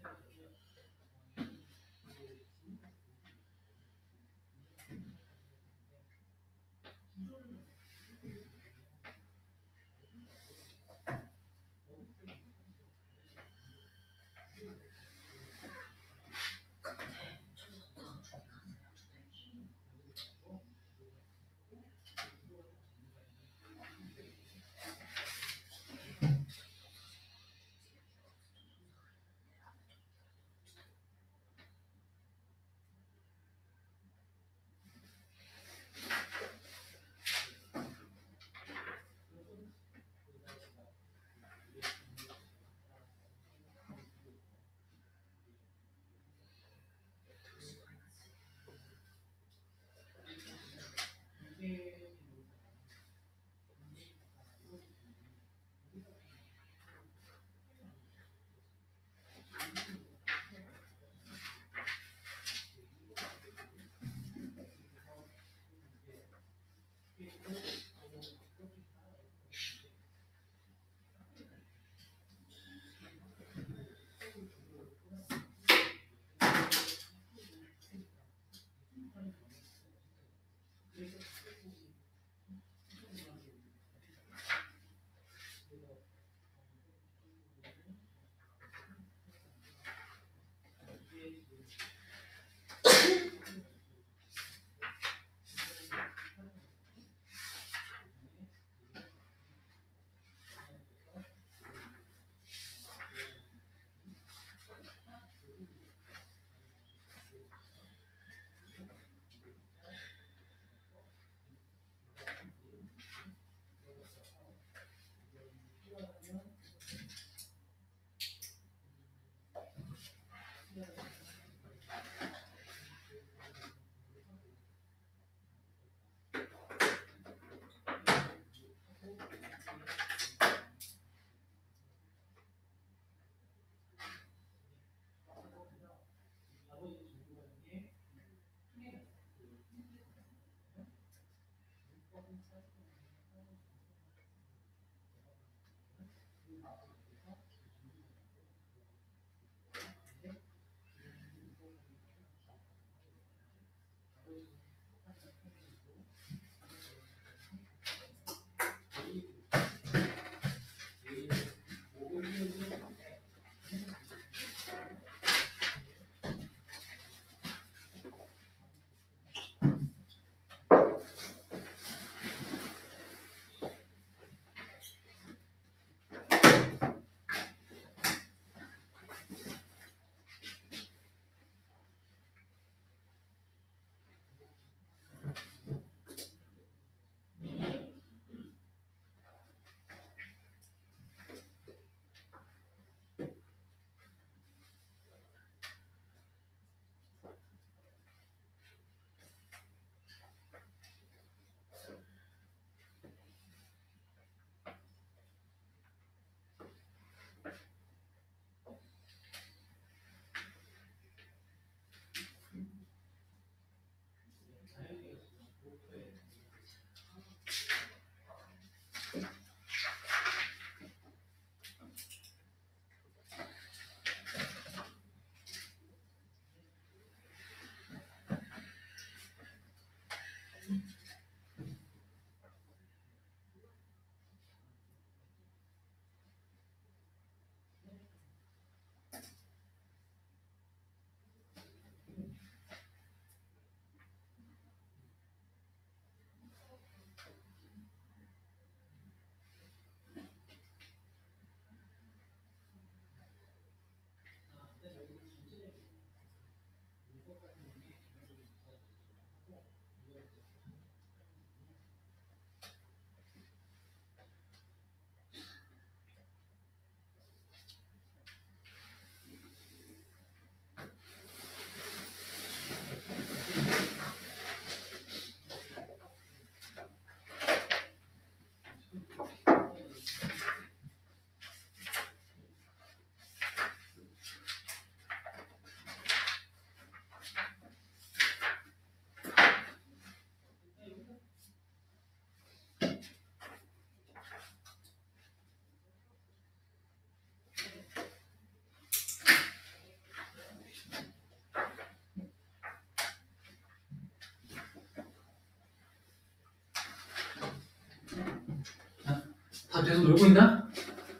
다 돼서 놀고 있나?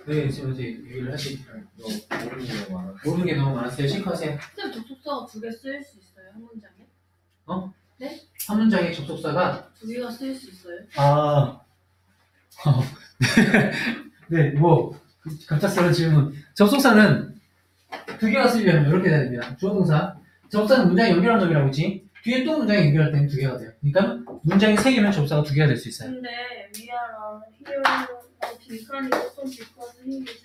네, 지금 이제 얘기를 하시. 너 모르는 게 많아. 모르는 게 너무 많았어요. 시커하세요. 쌤 접속사가 두 개 쓰일 수 있어요 한 문장에? 한 문장의 접속사가 두 개가 쓰일 수 있어요? 아, 네, 뭐 갑작스러운 질문. 접속사는 두 개가 쓰려면 이렇게 돼야 됩니다. 주어 동사. 접속사는 문장에 연결한 놈이라고 했지. 뒤에 또 문장에 연결할 때는 두 개가 돼요. 그러니까 문장이 세 개면 접속사가 두 개가 될 수 있어요. 근데 위아라 here 빈칸이 조금 because he is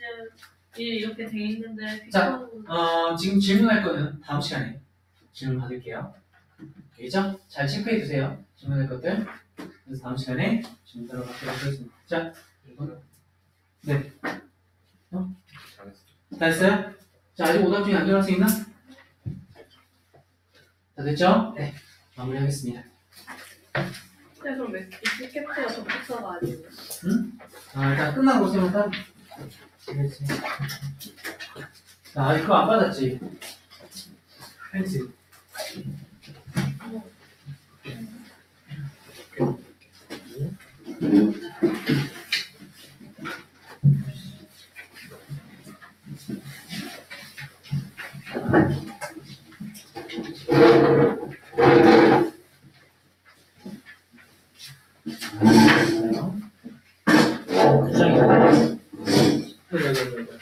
이렇게 돼 있는데 자, 어, 지금 질문할 거는 다음 시간에 질문 받을게요. 알겠죠? 잘 체크해 두세요. 질문할 것들. 그래서 다음 시간에 질문 들어가도록 하겠습니다. 자, 이거는 잘했어. 다 됐어요? 자, 아직 오답 중에 안 들어갈 수 있나? 다 됐죠? 네. 마무리하겠습니다. 쌤 그럼 왜 캡처가 접속사가 아니에요? 아, 일단 끝나고 세면 따로. 그렇지. 아, 이거 안 받았지? 펜스. 구장이다. 그래, 그래, 그래, 그래.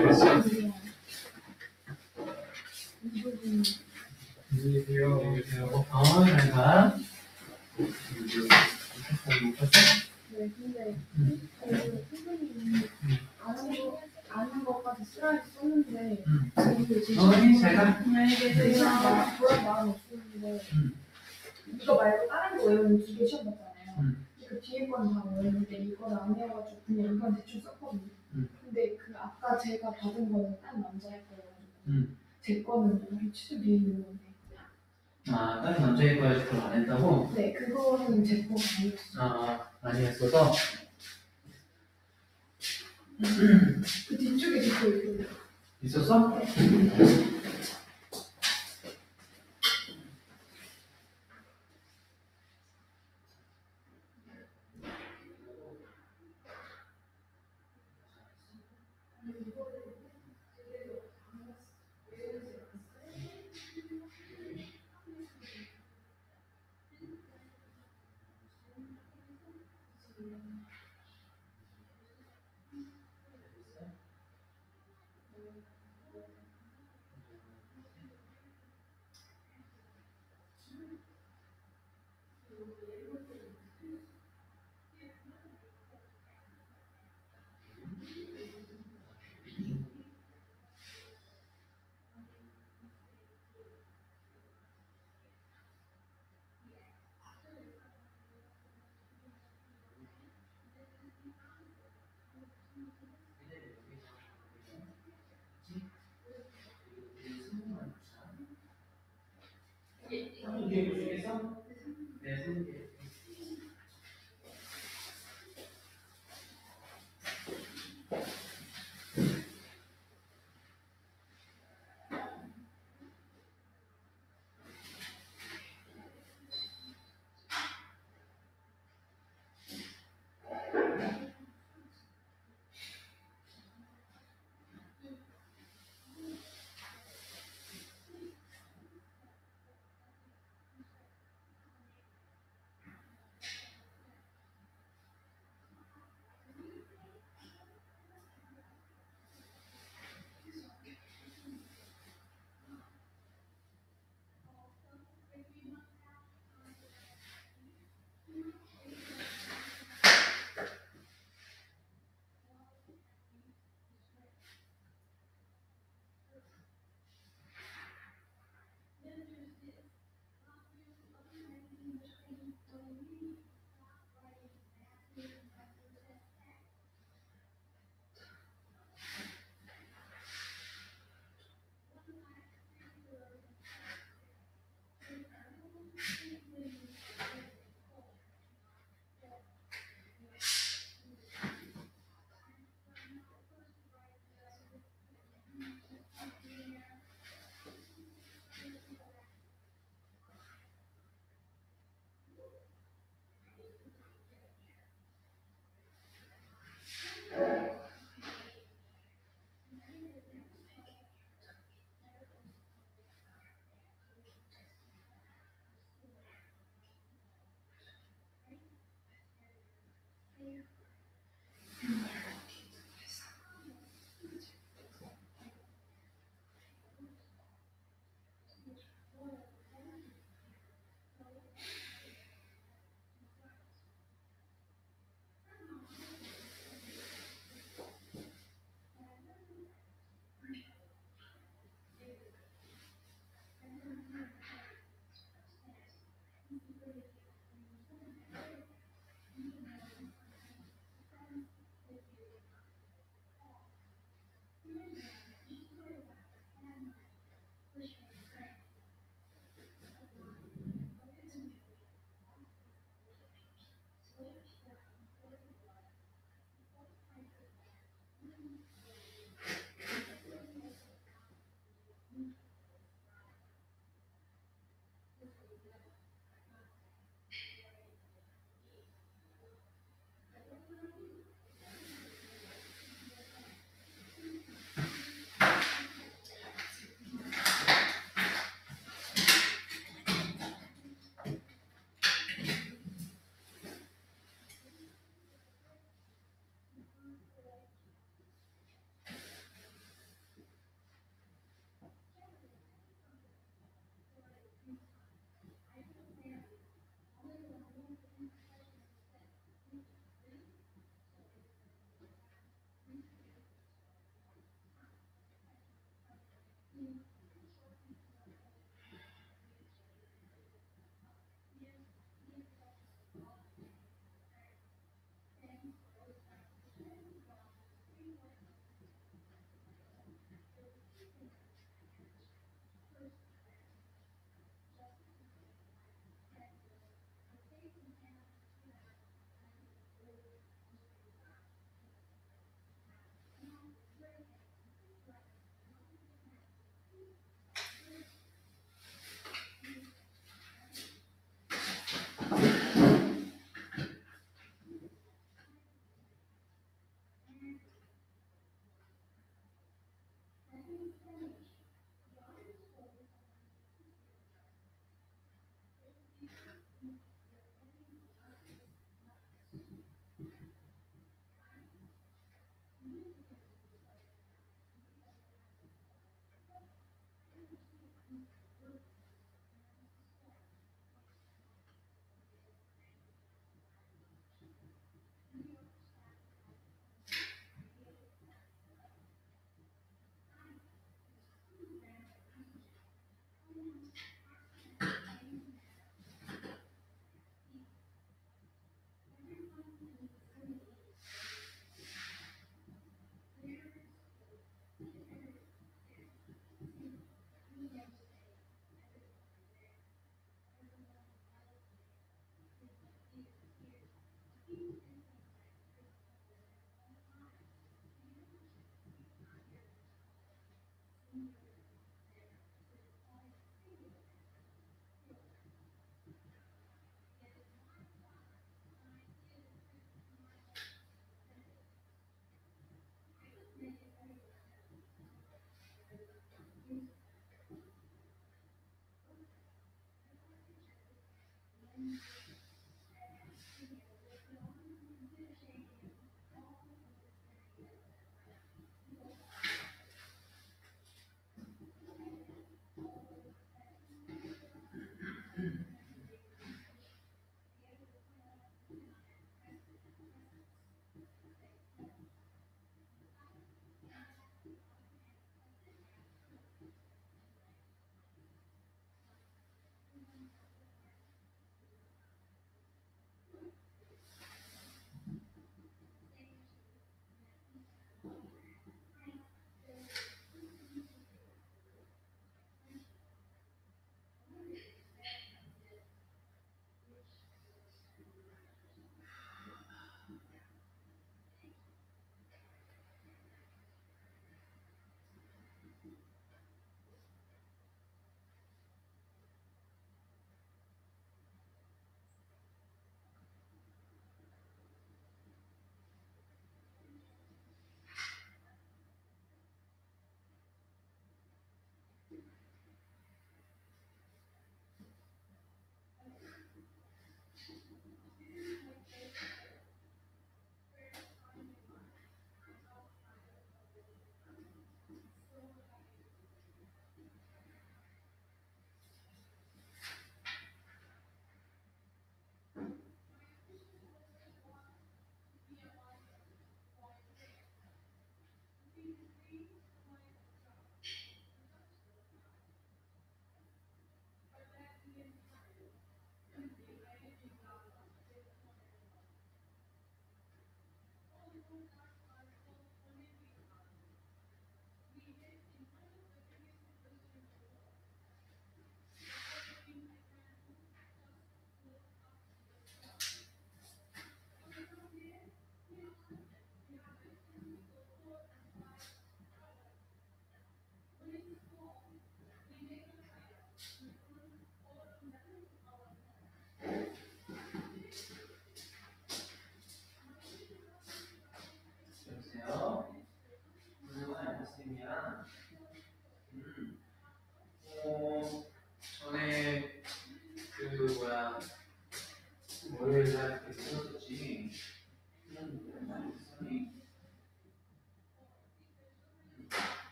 그렇습니다. 안녕히 계세요. 안녕히 계세요. 아, 잘 가. 네, 근데 음. 그 선생님이 아는 거 아는 것까지 쓰라고 썼는데 음. 지금 지금 어머니, 잘 가. 안녕히 계세요. 제가 그런 마음 없었는데 음. 이거 말고 다른 거 외우는 두개 시험 봤잖아요. 음. 그 뒤에 건 다 외웠는데 이거 건 아니어가지고 그냥 이건 대충 썼거든요. 음. 근데 그 아까 제가 받은 거는 딱 남자일 거여가지고 음. 제 거는 여기 취소 뒤에 있는 건데. 아 다른 남자일 거야 그걸 안 했다고? 네, 그거는 제 거가 아니었어요. 아 아니었어서 그 뒤쪽에 적혀 있거든요. 있었어? dirección.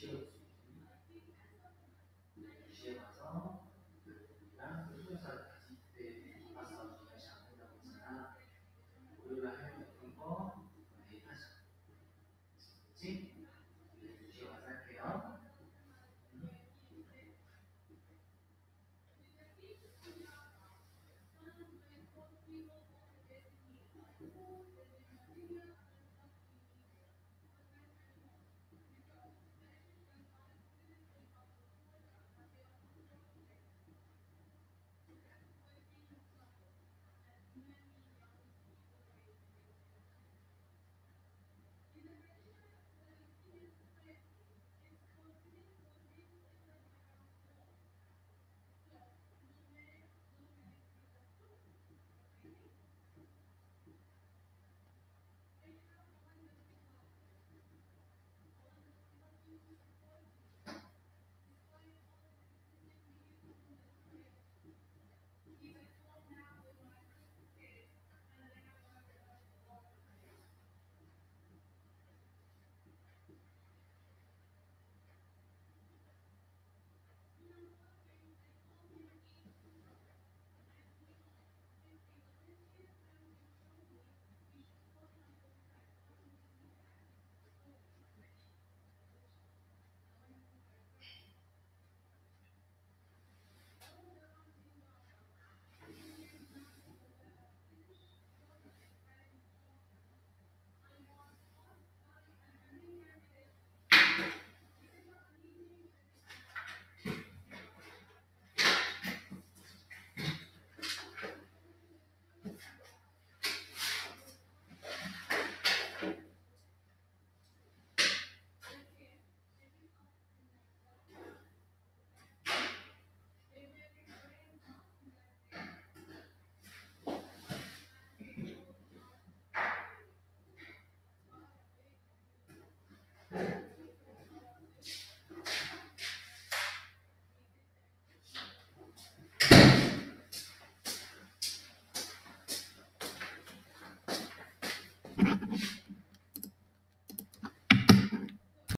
그